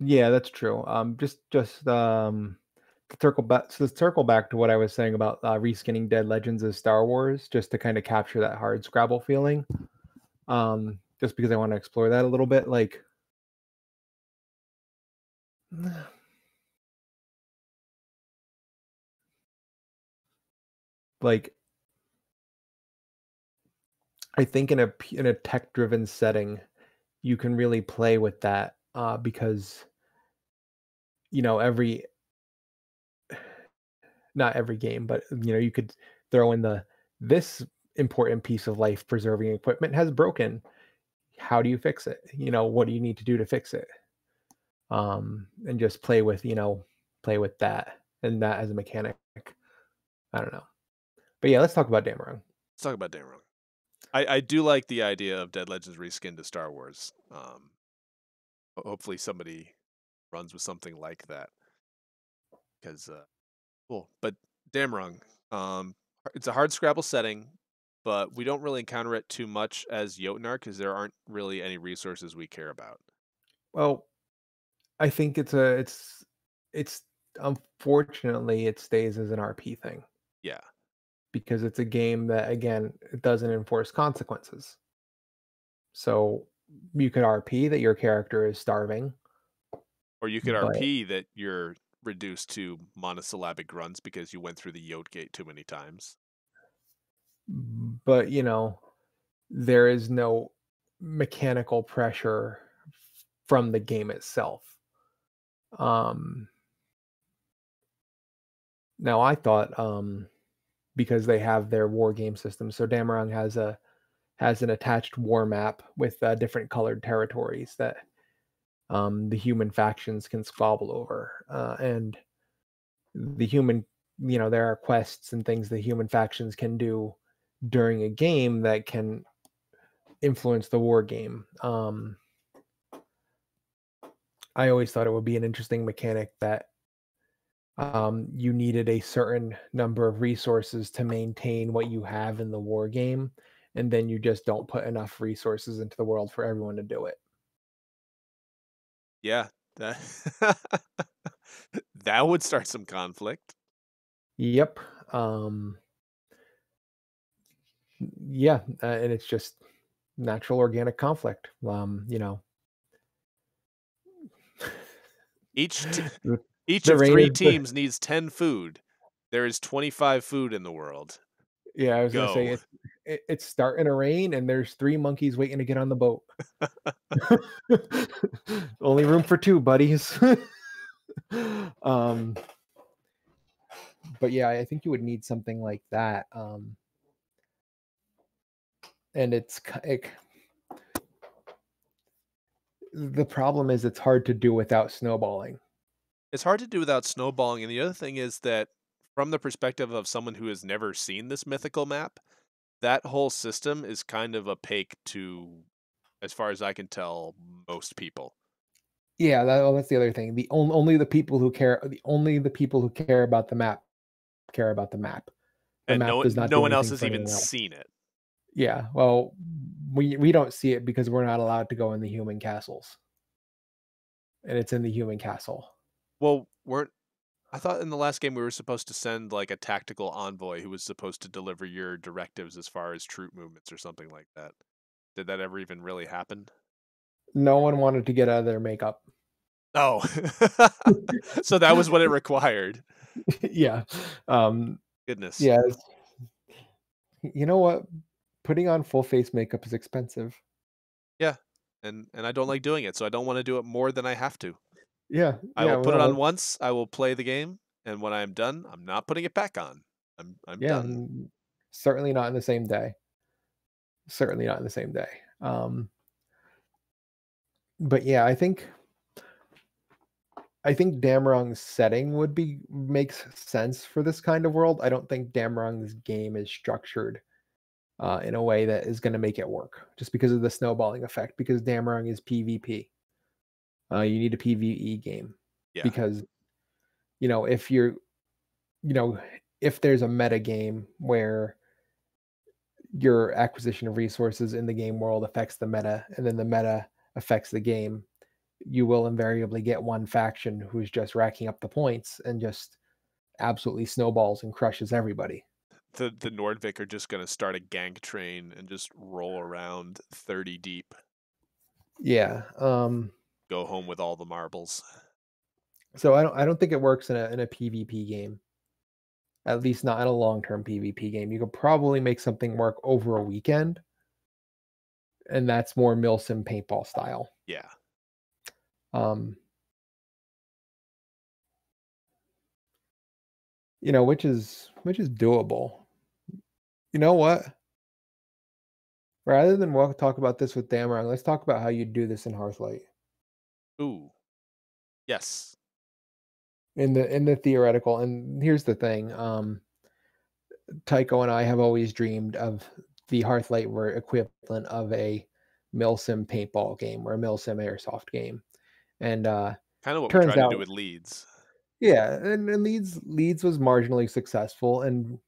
Yeah, that's true. Um just just um to circle back so to circle back to what I was saying about uh, reskinning Dead Legends as Star Wars just to kind of capture that hard Scrabble feeling. Um just because I want to explore that a little bit like like I think in a in a tech driven setting you can really play with that uh, because you know every not every game but you know you could throw in the this important piece of life preserving equipment has broken how do you fix it you know what do you need to do to fix it um and just play with you know play with that and that as a mechanic i don't know but yeah let's talk about Damarung. Let's talk about Damarung. I, I do like the idea of Dead Legends reskinned to Star Wars. Um, hopefully somebody runs with something like that. Because, uh, cool. But Damarung, um, it's a hard Scrabble setting, but we don't really encounter it too much as Jotnar because there aren't really any resources we care about. Well, I think it's a it's it's unfortunately it stays as an RP thing Yeah. because it's a game that again it doesn't enforce consequences. So you could RP that your character is starving. Or you could But- RP that you're reduced to monosyllabic grunts because you went through the Yot gate too many times. but you know there is no mechanical pressure from the game itself um now i thought um because they have their war game system so damarang has a has an attached war map with uh, different colored territories that um the human factions can squabble over uh, and the human you know there are quests and things the human factions can do during a game that can influence the war game. Um, I always thought it would be an interesting mechanic that um, you needed a certain number of resources to maintain what you have in the war game, and then you just don't put enough resources into the world for everyone to do it. Yeah. That, that would start some conflict. Yep. Um, yeah, uh, and it's just natural organic conflict. Um, you know, Each t- each the of three teams needs 10 food. There is 25 food in the world. Yeah, I was gonna say Go. it, it, it's starting to rain and there's three monkeys waiting to get on the boat. Only room for two, buddies. um, but yeah, I think you would need something like that. Um, and it's it, the problem is it's hard to do without snowballing. It's hard to do without snowballing. And the other thing is that, from the perspective of someone who has never seen this mythical map, that whole system is kind of opaque to, as far as I can tell, most people. Yeah, that, well, that's the other thing. The only only the people who care, the only the people who care about the map care about the map. The and map no, does not no one else has even seen it. Yeah, well, we we don't see it because we're not allowed to go in the human castles. And it's in the human castle. Well, weren't I thought in the last game we were supposed to send like a tactical envoy who was supposed to deliver your directives as far as troop movements or something like that. Did that ever even really happen? No one wanted to get out of their makeup. Oh. so that was what it required. yeah. Um Goodness. yeah. You know what? Putting on full face makeup is expensive. Yeah. And and I don't like doing it, so I don't want to do it more than I have to. Yeah. I yeah, will put it on well, once, I will play the game, and when I'm done, I'm not putting it back on. I'm I'm Yeah, done. certainly not in the same day. Certainly not in the same day. Um but yeah, I think I think Damrong's setting would be makes sense for this kind of world. I don't think Damrong's game is structured uh, in a way that is going to make it work, just because of the snowballing effect. Because Damrong is PvP, uh, you need a PVE game Yeah. because you know if you're, you know, if there's a meta game where your acquisition of resources in the game world affects the meta, and then the meta affects the game, you will invariably get one faction who's just racking up the points and just absolutely snowballs and crushes everybody. The the Nordvik are just gonna start a gank train and just roll around thirty deep, Yeah. Um go home with all the marbles. so I don't I don't think it works in a in a PvP game. At least not in a long-term PvP game. You could probably make something work over a weekend. And that's more Milsim paintball style. Yeah. Um you know, which is which is doable. You know what? Rather than walk, talk about this with Damrung, let's talk about how you do this in Hearthlight. Ooh. Yes. In the in the theoretical, and here's the thing. Um Tycho and I have always dreamed of the Hearthlight were equivalent of a Milsim paintball game or a Milsim airsoft game. And uh Kind of what we turns tried to out do with Leeds. Yeah, and, and Leeds Leeds was marginally successful, and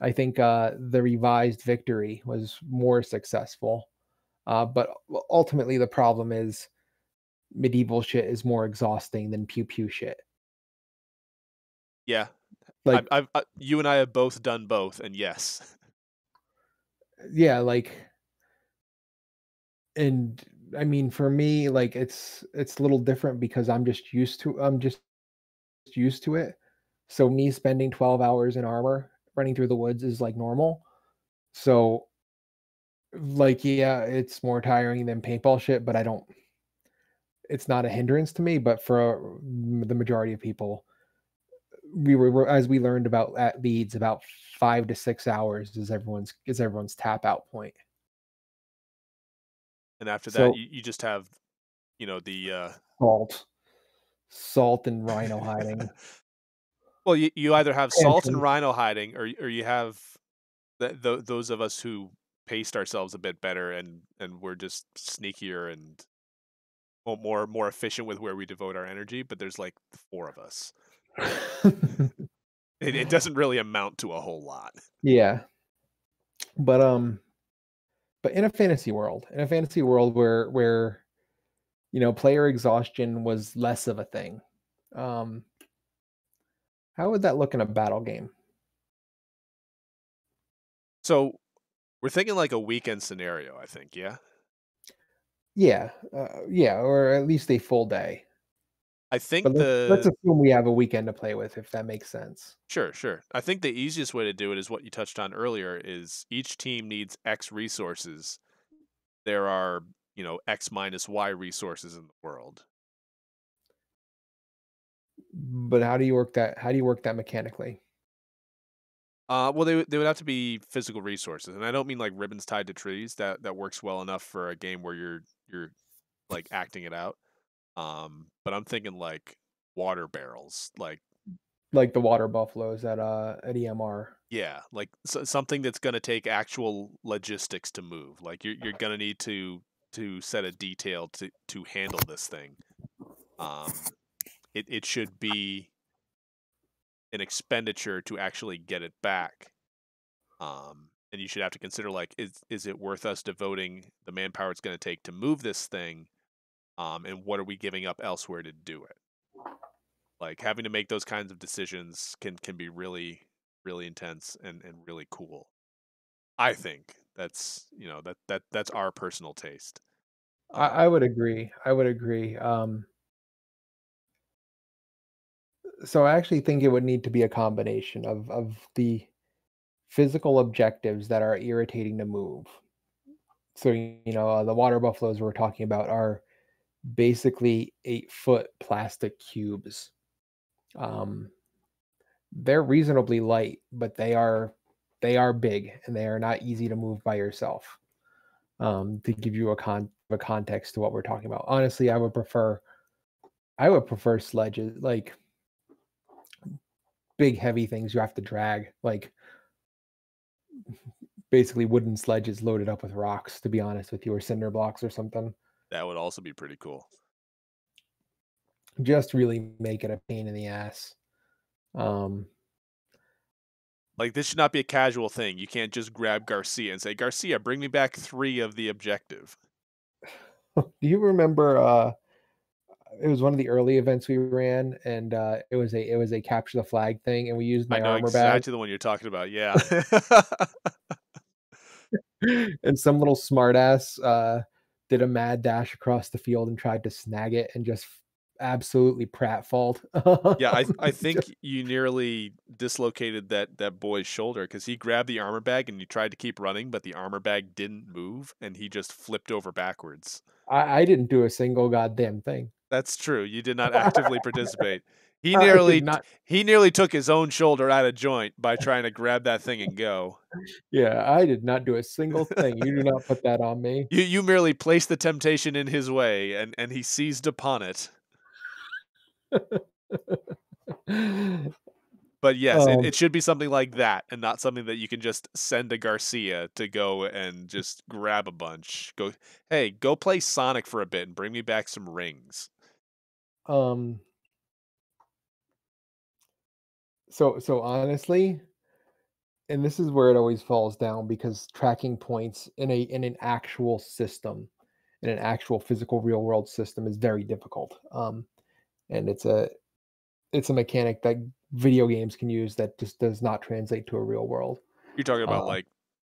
I think uh, the revised victory was more successful. Uh, but ultimately, the problem is medieval shit is more exhausting than pew pew shit. Yeah. Like, I've, I've, uh, you and I have both done both, and yes. yeah, like, and I mean, for me, like, it's it's a little different because I'm just used to I'm just used to it. So me spending 12 hours in armor running through the woods is like normal. So like yeah, it's more tiring than paintball shit, but I don't it's not a hindrance to me, but for m- the majority of people we were as we learned about at Leeds about 5 to 6 hours is everyone's is everyone's tap out point. And after that, So- you, you just have, you know, the. Uh, Salt. Salt and rhino hiding. well, you, you either have salt and Tangent. rhino hiding, or or you have th- th- those of us who paced ourselves a bit better, and and we're just sneakier and more more efficient with where we devote our energy. But there's like four of us. It, it doesn't really amount to a whole lot. Yeah. But um but in a fantasy world, in a fantasy world where where you know player exhaustion was less of a thing. Um how would that look in a battle game? So we're thinking like a weekend scenario. I think, yeah. Yeah. Uh, yeah, or at least a full day. I think But the let's, let's assume we have a weekend to play with if that makes sense. Sure, sure. I think the easiest way to do it is what you touched on earlier is each team needs X resources. There are, you know, X minus Y resources in the world. But how do you work that how do you work that mechanically? Uh, well, they they would have to be physical resources, and I don't mean like ribbons tied to trees. That that works well enough for a game where you're you're like acting it out. Um, but I'm thinking like water barrels, like Like the water buffaloes at uh at EMR. yeah, like s- something that's going to take actual logistics to move. Like you're you're going to need to to set a detail to to handle this thing. Um, it it should be an expenditure to actually get it back. Um, and you should have to consider like is is it worth us devoting the manpower it's going to take to move this thing um, and what are we giving up elsewhere to do it like having to make those kinds of decisions can can be really really intense and and really cool i think that's you know that that that's our personal taste I, I would agree. I would agree. Um, so I actually think it would need to be a combination of of the physical objectives that are irritating to move. So you know, uh, the water buffaloes we're talking about are basically eight foot plastic cubes. Um, they're reasonably light, but they are they are big and they are not easy to move by yourself. Um, to give you a con a context to what we're talking about, honestly, I would prefer I would prefer sledges like big heavy things you have to drag like basically wooden sledges loaded up with rocks to be honest with you or cinder blocks or something. That would also be pretty cool. Just really make it a pain in the ass. Um like this should not be a casual thing. You can't just grab garcia and say garcia bring me back three of the objective. Do you remember uh it was one of the early events we ran, and uh, it was a it was a capture the flag thing, and we used my I know armor exactly bag. the one you're talking about. Yeah. and some little smartass uh, did a mad dash across the field and tried to snag it, and just absolutely pratfalled. yeah, I I think you nearly dislocated that that boy's shoulder because he grabbed the armor bag and you tried to keep running, but the armor bag didn't move and he just flipped over backwards. I, I didn't do a single goddamn thing. That's true. You did not actively participate. He nearly not. he nearly took his own shoulder out of joint by trying to grab that thing and go. Yeah, I did not do a single thing. You do not put that on me. You you merely placed the temptation in his way and and he seized upon it. But yes, it, Um, it should be something like that and not something that you can just send to Garcia to go and just grab a bunch. Go, hey, go play Sonic for a bit and bring me back some rings. Um. So so honestly, and this is where it always falls down because tracking points in a in an actual system in an actual physical real world system is very difficult um and it's a it's a mechanic that video games can use that just does not translate to a real world You're talking about Uh, like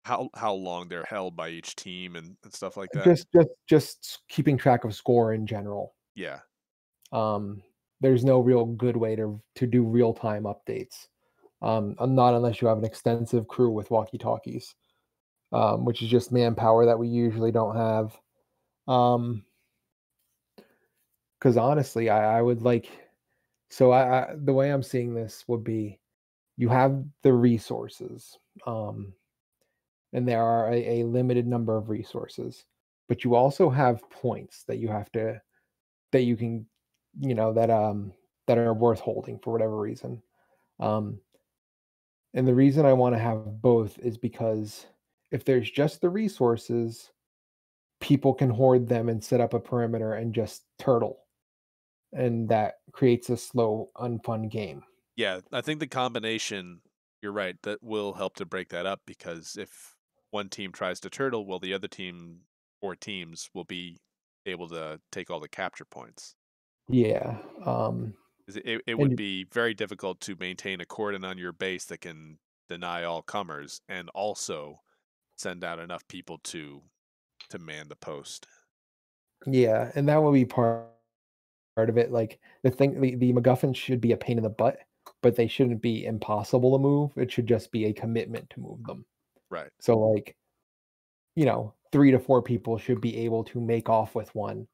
how how long they're held by each team and, and stuff like that. just just just keeping track of score in general yeah. Um there's no real good way to to do real time updates um not unless you have an extensive crew with walkie talkies um which is just manpower that we usually don't have um because honestly I, I would like so I, I the way i'm seeing this would be you have the resources um and there are a, a limited number of resources but you also have points that you have to that you can you know that um that are worth holding for whatever reason um and the reason i want to have both is because if there's just the resources people can hoard them and set up a perimeter and just turtle and that creates a slow unfun game Yeah. I think the combination, you're right, that will help to break that up because if one team tries to turtle, well, the other team or teams will be able to take all the capture points. Yeah um It, it would And- be very difficult to maintain a cordon on your base that can deny all comers and also send out enough people to to man the post. Yeah, and that would be part part of it. Like the thing, the, the MacGuffin should be a pain in the butt, but they shouldn't be impossible to move. It should just be a commitment to move them. Right. So, like, you know, three to four people should be able to make off with one,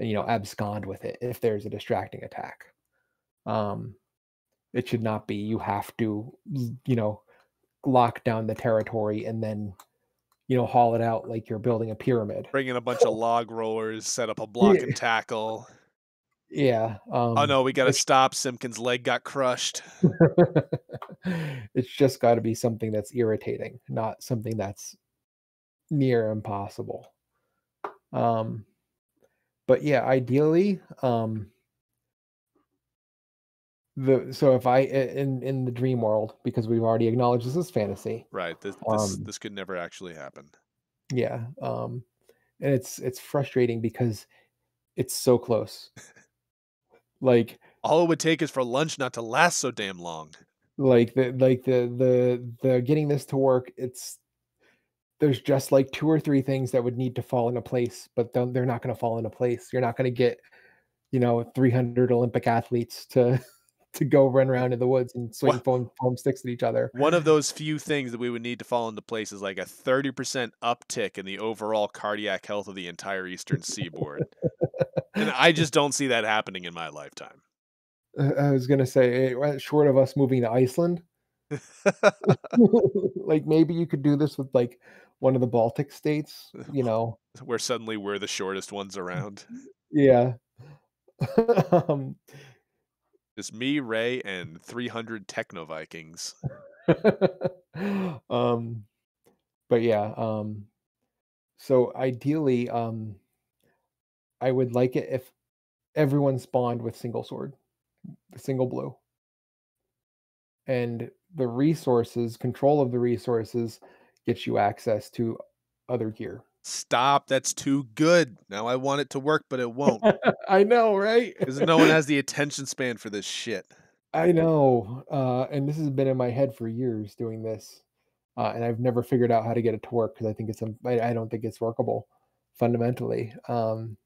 you know, abscond with it if there's a distracting attack. Um, it should not be you have to, you know, lock down the territory and then, you know, haul it out like you're building a pyramid. Bring in a bunch of log rollers, set up a block and tackle. Yeah. Um, Oh no, we got to stop. Simpkins' leg got crushed. it's just got to be something that's irritating, not something that's near impossible. Um, but yeah, ideally, um, the so if I in in the dream world because we've already acknowledged this is fantasy. Right. This this Um, this could never actually happen. yeah. Um, and it's it's frustrating because it's so close. Like All it would take is for lunch not to last so damn long. like the like the the the getting this to work. It's there's just like two or three things that would need to fall into place, but they're not going to fall into place. You're not going to get you know 300 Olympic athletes to to go run around in the woods and swing Wha- foam, foam sticks at each other. One of those few things that we would need to fall into place is like a 30% uptick in the overall cardiac health of the entire eastern seaboard. and I just don't see that happening in my lifetime. I was gonna say, eh, short of us moving to Iceland, like maybe you could do this with like one of the Baltic states, you know? Where suddenly we're the shortest ones around. Yeah. um, Just me, Ray, and 300 Techno Vikings. um, but yeah, um, so ideally, um, I would like it if everyone spawned with single sword, single blue, and the resources, control of the resources, gets you access to other gear. Stop. That's too good. Now I want it to work, but it won't. I know, right? Because no one has the attention span for this shit. I know, uh, and this has been in my head for years doing this, uh, and I've never figured out how to get it to work because I think it's I, I don't think it's workable fundamentally. Um,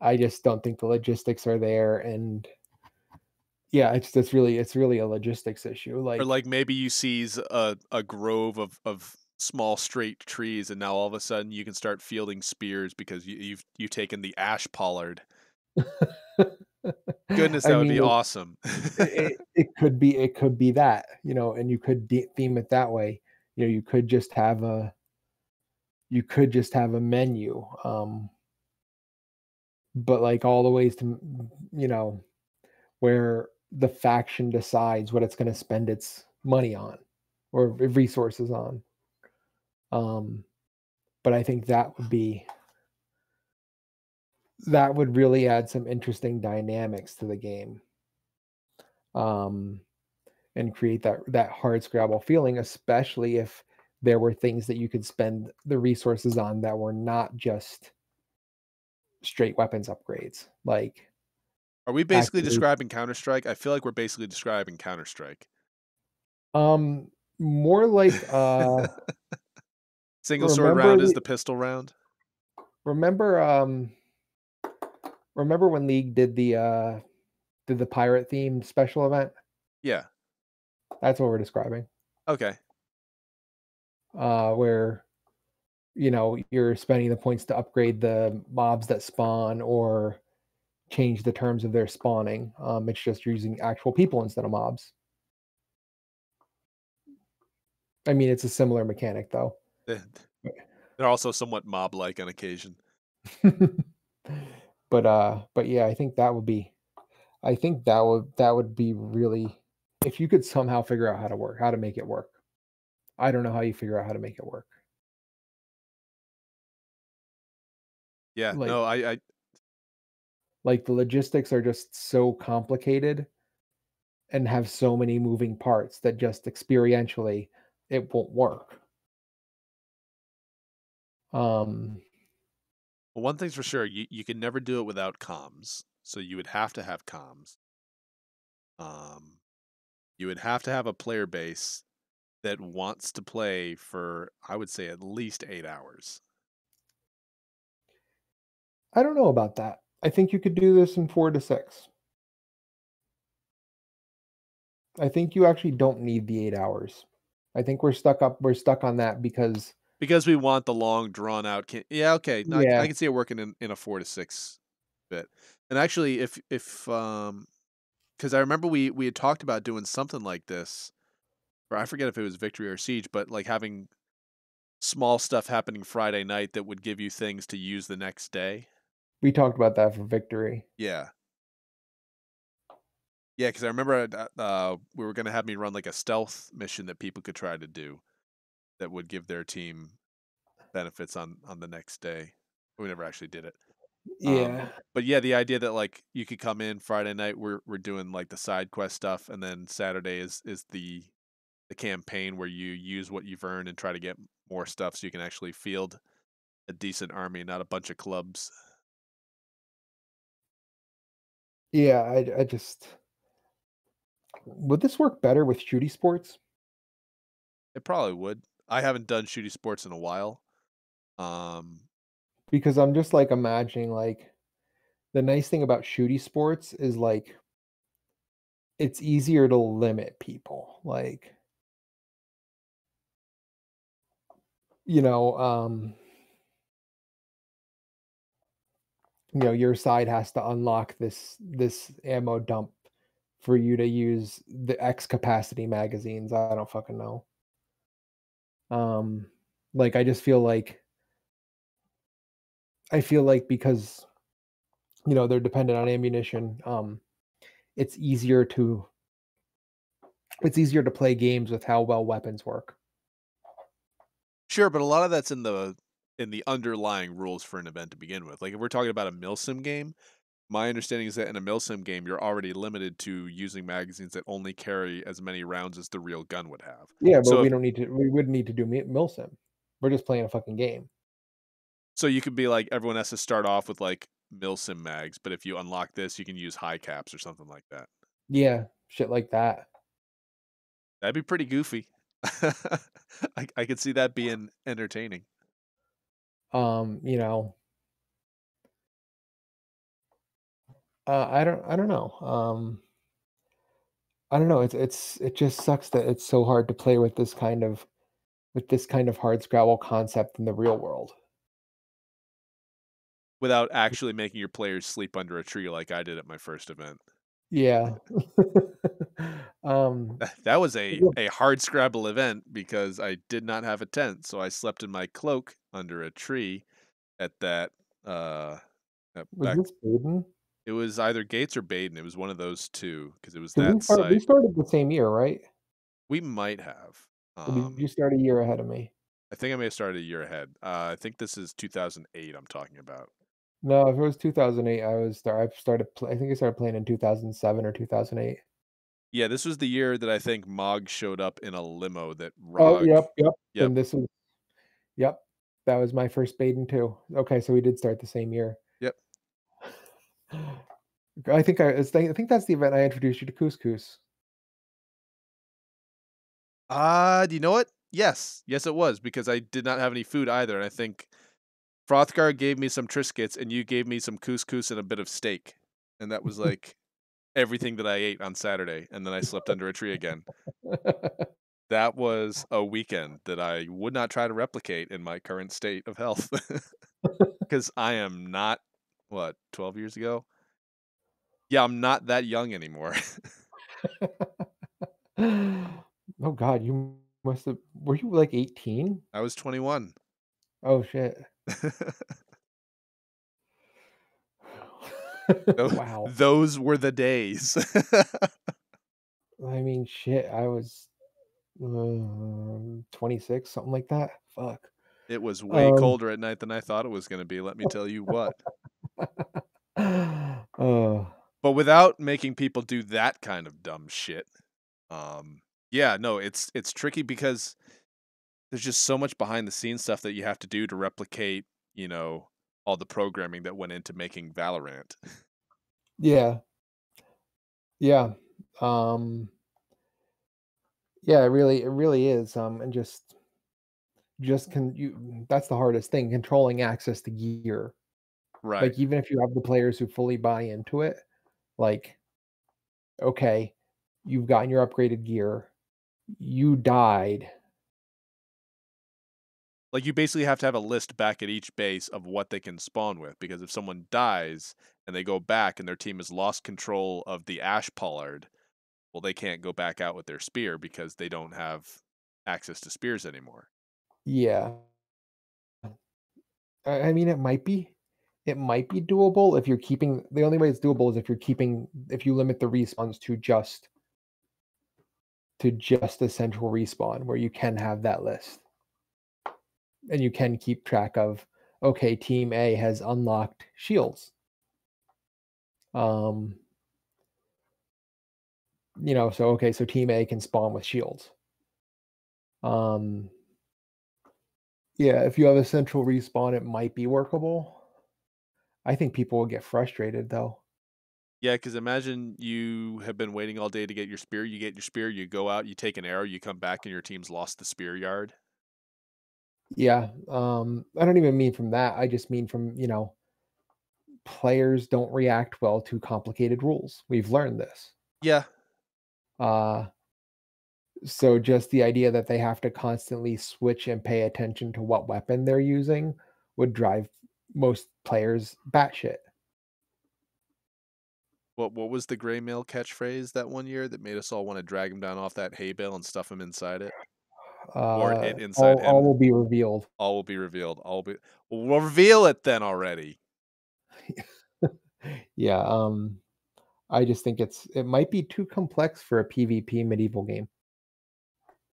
I just don't think the logistics are there, and yeah, it's it's really it's really a logistics issue. Like, Or like maybe you seize a, a grove of, of small straight trees and now all of a sudden you can start fielding spears because you, you've you've taken the ash pollard. Goodness, I that would mean, be awesome. it, it could be it could be that you know, and you could de- theme it that way. You know, you could just have a you could just have a menu um but like all the ways to you know where the faction decides what it's going to spend its money on or resources on um but i think that would be that would really add some interesting dynamics to the game um and create that that hard scrabble feeling especially if there were things that you could spend the resources on that were not just straight weapons upgrades like Are we basically Actually- describing Counter Strike? I feel like we're basically describing Counter Strike. um more like uh Single sword remember round is the- the pistol round. remember um remember when league did the uh did the pirate themed special event Yeah. that's what we're describing Okay. uh where you know you're spending the points to upgrade the mobs that spawn or change the terms of their spawning um it's just you're using actual people instead of mobs i mean it's a similar mechanic though They're also somewhat mob like on occasion. but uh but yeah i think that would be i think that would that would be really if you could somehow figure out how to work how to make it work i don't know how you figure out how to make it work Yeah. Like- no, I, I like the logistics are just so complicated and have so many moving parts that just experientially it won't work um well, one thing's for sure, you, you can never do it without comms. So you would have to have comms. Um you would have to have a player base that wants to play for I would say at least eight hours. i don't know about that i think you could do this in four to six i think you actually don't need the eight hours i think we're stuck up we're stuck on that because because we want the long drawn out can- yeah okay no, I- Yeah. I, can see it working in, in a four to six bit and actually if if um because i remember we we had talked about doing something like this or i forget if it was victory or siege but like having small stuff happening friday night that would give you things to use the next day. We talked about that for victory. Yeah. Yeah because i remember uh, uh we were going to have me run like a stealth mission that people could try to do that would give their team benefits on on the next day we never actually did it Yeah. Um, but yeah, the idea that like you could come in Friday night, we're we're doing like the side quest stuff, and then Saturday is is the the campaign where you use what you've earned and try to get more stuff so you can actually field a decent army, not a bunch of clubs. Yeah, I I just would this work better with shooty sports? It probably would. I haven't done shooty sports in a while. Um, Because I'm just like imagining like the nice thing about shooty sports is like it's easier to limit people. Like you know, um you know, your side has to unlock this this ammo dump for you to use the X capacity magazines. I don't fucking know. Um like I just feel like I feel like because you know they're dependent on ammunition, um it's easier to it's easier to play games with how well weapons work. sure, but a lot of that's in the in the underlying rules for an event to begin with. Like if we're talking about a milsim game, my understanding is that in a milsim game, you're already limited to using magazines that only carry as many rounds as the real gun would have. Yeah, but So we if- don't need to we wouldn't need to do milsim. We're just playing a fucking game. So you could be like everyone has to start off with like milsim mags, but if you unlock this, you can use high caps or something like that. Yeah, shit like that. That'd be pretty goofy. I I could see that being entertaining. Um, you know, uh, I don't I don't know. Um I don't know. It's it's it just sucks that it's so hard to play with this kind of with this kind of hard scrabble concept in the real world. Without actually making your players sleep under a tree like I did at my first event. Yeah. um That was a, a hard scrabble event because I did not have a tent, so I slept in my cloak under a tree at that uh at was back this Baden? It was either Gates or Baden. It was one of those two because it was 'Cause we, that start, we started the same year, right? We might have. Um, you start a year ahead of me? I think I may have started a year ahead. Uh, I think this is 2008 I'm talking about. No, if it was 2008, I was start. I started. I think I started playing in 2007 or 2008. Yeah, this was the year that I think Mog showed up in a limo that Oh, yep, yep. Yep. And this was, yep, that was my first Baden too. Okay, so we did start the same year. I think I, I think that's the event I introduced you to couscous. Uh, do you know what? Yes. Yes, it was because I did not have any food either. And I think Frothgar gave me some Triscuits and you gave me some couscous and a bit of steak. And that was like everything that I ate on Saturday. And then I slept under a tree again. That was a weekend that I would not try to replicate in my current state of health because I am not, what, 12 years ago? Yeah, I'm not that young anymore. oh God, you must have. Were you like 18? I was 21. Oh shit. Tho- wow. Those were the days. I mean, shit. I was um, 26, something like that. Fuck. it was way Um, colder at night than I thought it was going to be, let me tell you what. Oh, But without making people do that kind of dumb shit. Um yeah, no, it's it's tricky because there's just so much behind the scenes stuff that you have to do to replicate, you know, all the programming that went into making Valorant. yeah. Yeah. Um, yeah, it really, it really is. Um, and just, just can you, that's the hardest thing, controlling access to gear. Right. Like, even if you have the players who fully buy into it, like, okay, you've gotten your upgraded gear, you died. like you basically have to have a list back at each base of what they can spawn with because if someone dies and they go back and their team has lost control of the ash pollard well they can't go back out with their spear because they don't have access to spears anymore Yeah. I I mean, it might be. It might be doable if you're keeping the only way it's doable is if you're keeping if you limit the respawns to just to just a central respawn where you can have that list. And you can keep track of okay, team A has unlocked shields. Um, you know, so okay, so team A can spawn with shields. Um, yeah, if you have a central respawn, it might be workable. I think people will get frustrated though. Yeah, because imagine you have been waiting all day to get your spear. You get your spear, you go out, you take an arrow, you come back, and your team's lost the spear yard. Yeah, um, I don't even mean from that. I just mean from you know, players don't react well to complicated rules. We've learned this. Yeah. Uh, so just the idea that they have to constantly switch and pay attention to what weapon they're using would drive most players batshit. What what was the gray male catchphrase that one year that made us all want to drag him down off that hay bale and stuff him inside it? Or Uh, it inside all, him? all will be revealed. All will be revealed. All be we'll reveal it then already. Yeah, um, I just think it's it might be too complex for a PvP medieval game.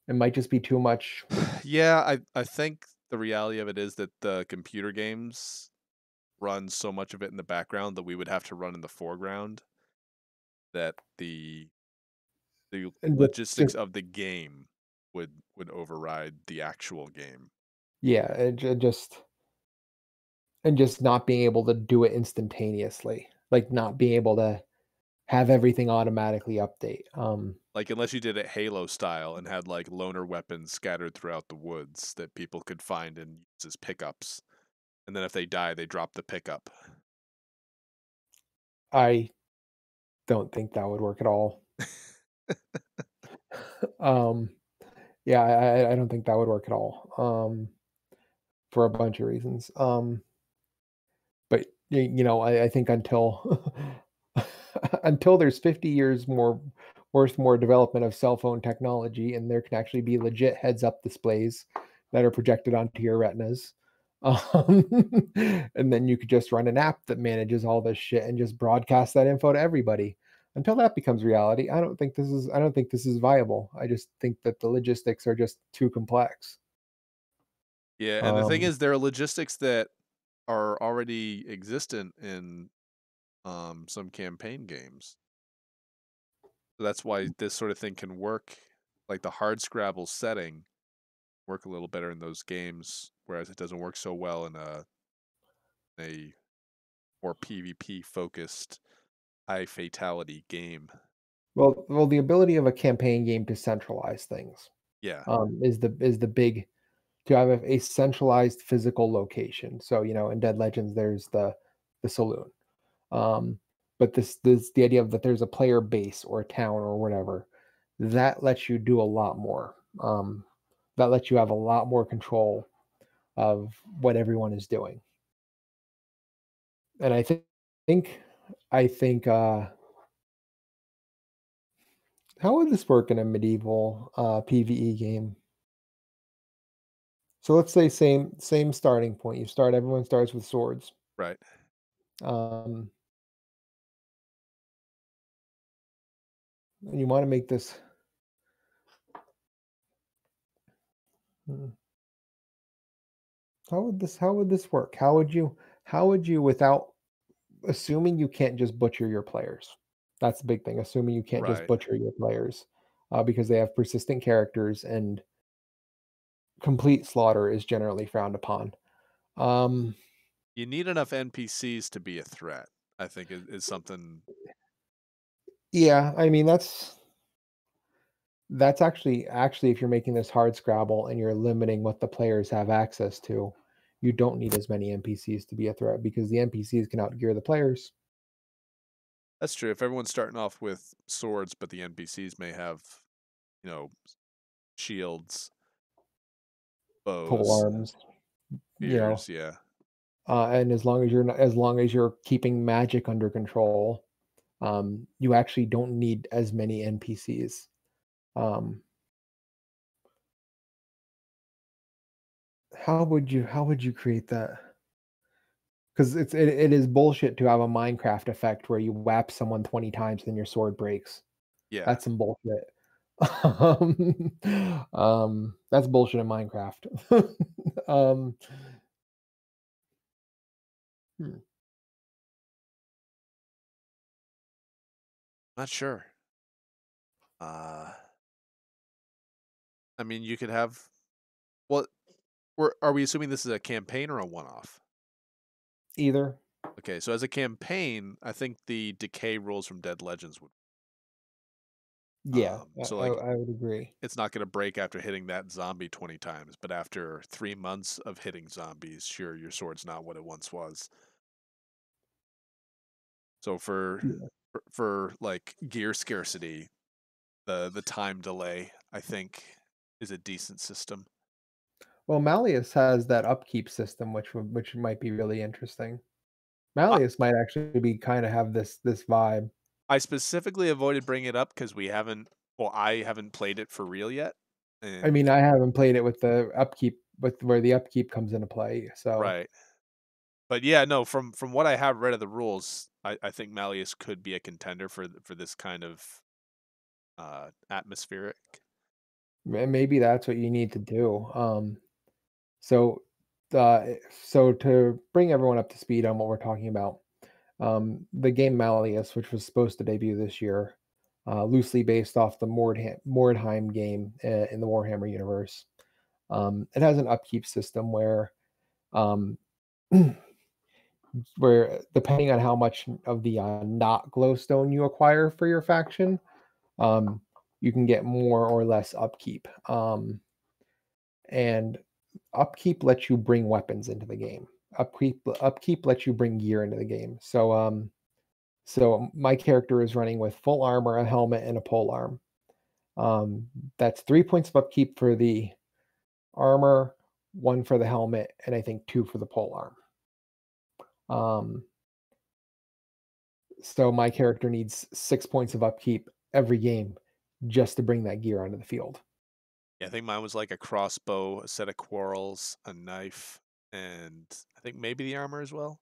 It might just be too much. yeah, I I think the reality of it is that the computer games run so much of it in the background that we would have to run in the foreground that the the And logistics just- of the game would would override the actual game. Yeah, it, ju- just and just not being able to do it instantaneously, like not being able to have everything automatically update. Um, Like unless you did it Halo style and had like loaner weapons scattered throughout the woods that people could find and use as pickups. And then if they die, they drop the pickup. I don't think that would work at all. um, yeah, I, I- don't think that would work at all. Um, for a bunch of reasons. Um, but you know, I, I think until until there's 50 years more worth more development of cell phone technology, and there can actually be legit heads-up displays that are projected onto your retinas. Um, and then you could just run an app that manages all this shit and just broadcast that info to everybody until that becomes reality i don't think this is i don't think this is viable i just think that the logistics are just too complex Yeah, and the thing Um, is, there are logistics that are already existent in um, some campaign games. So that's why this sort of thing can work, like the hard Scrabble setting, work a little better in those games, whereas it doesn't work so well in a a more PvP focused, high fatality game. well well the ability of a campaign game to centralize things Yeah, um, is the is the big to have a, a centralized physical location so you know in dead legends there's the the saloon um, but this this the idea of that there's a player base or a town or whatever that lets you do a lot more. Um, that lets you have a lot more control of what everyone is doing. And i thi- think i think uh how would this work in a medieval uh pve game? So let's say same same starting point. You start everyone starts with swords. Right. um you want to make this Hmm. how would this how would this work how would you how would you without assuming you can't just butcher your players that's the big thing assuming you can't just butcher your players uh, because they have persistent characters and complete slaughter is generally frowned upon um You need enough NPCs to be a threat. I think is, is something. Yeah, I mean that's that's actually actually if you're making this hard Scrabble and you're limiting what the players have access to, you don't need as many NPCs to be a threat because the NPCs can outgear the players. That's true. If everyone's starting off with swords, but the NPCs may have, you know, shields, bows, Pole arms, you know, yeah. uh, and as long as you're not, as long as you're keeping magic under control, um, you actually don't need as many NPCs. Um, how would you how would you create that? Because it's it, it is bullshit to have a Minecraft effect where you whap someone twenty times and your sword breaks. Yeah. That's some bullshit. um, um, that's bullshit in Minecraft. um, Hmm. Not sure. Uh, I mean, you could have. Well, we're, are we assuming this is a campaign or a one-off? Either. Okay, so as a campaign, I think the decay rules from Dead Legends would. Yeah, Um, I, so I, like, I would agree. it's not going to break after hitting that zombie twenty times, but after three months of hitting zombies, sure, your sword's not what it once was. So for Yeah. For, for like gear scarcity, the the time delay, I think, is a decent system. Well, Malleus has that upkeep system, which which might be really interesting. I, Malleus might actually be kind of have this this vibe. I specifically avoided bringing it up because we haven't. Well, I haven't played it for real yet, I mean, I haven't played it with the upkeep with where the upkeep comes into play. So right. But yeah, no. From from what I have read of the rules, I, I think Malleus could be a contender for for this kind of uh atmospheric. maybe that's what you need to do. Um, so uh, so to bring everyone up to speed on what we're talking about, um, the game Malleus, which was supposed to debut this year, uh, loosely based off the Mordheim, Mordheim game uh, in the Warhammer universe. Um, it has an upkeep system where, um, where depending on how much of the uh, not glowstone you acquire for your faction, um, you can get more or less upkeep. Um, and upkeep lets you bring weapons into the game. Upkeep upkeep lets you bring gear into the game. So um, so my character is running with full armor, a helmet, and a pole arm. Um, that's three points of upkeep for the armor, one for the helmet, and I think two for the pole arm. Um, so my character needs six points of upkeep every game just to bring that gear onto the field. Yeah, I think mine was like a crossbow, a set of quarrels, a knife, and I think maybe the armor as well.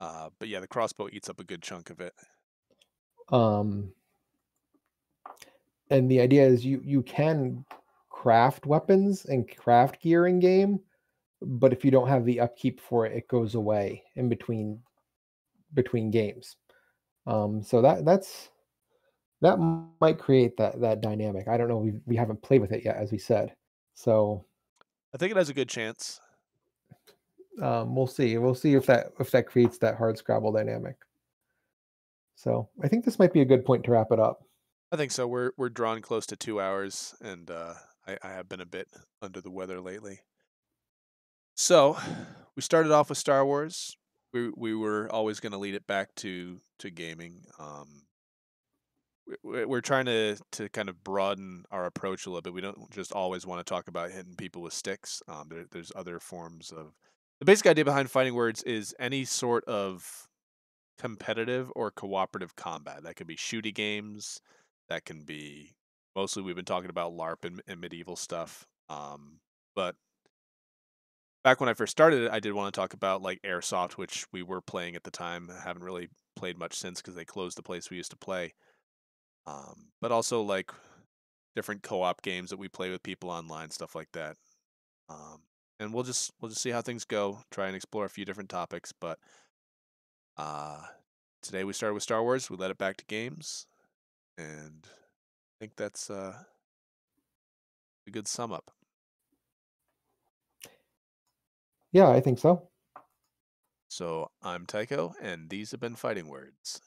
Uh, but yeah, the crossbow eats up a good chunk of it. Um, and the idea is you you can craft weapons and craft gear in game, but if you don't have the upkeep for it, it goes away in between between games. Um, so that that's that might create that that dynamic. I don't know. We we haven't played with it yet, as we said. So I think it has a good chance. um, we'll see. We'll see if that if that creates that hard scrabble dynamic. So I think this might be a good point to wrap it up. I think so. We're we're drawn close to two hours, and uh, I, I have been a bit under the weather lately. So we started off with Star Wars. We we were always going to lead it back to to gaming. Um, we- we- we're trying to to kind of broaden our approach a little bit. We don't just always want to talk about hitting people with sticks. Um, there, there's other forms of the basic idea behind fighting words is any sort of competitive or cooperative combat. That could be shooty games. That can be mostly we've been talking about LARP and, and medieval stuff. Um, but back when I first started it, I did want to talk about like airsoft, which we were playing at the time. I haven't really played much since because they closed the place we used to play. Um, but also like different co-op games that we play with people online, stuff like that. Um, and we'll just we'll just see how things go. Try and explore a few different topics, but uh, today we started with Star Wars. We led it back to games, and I think that's uh, a good sum up. Yeah, I think so. So I'm Tycho, and these have been Fighting Words.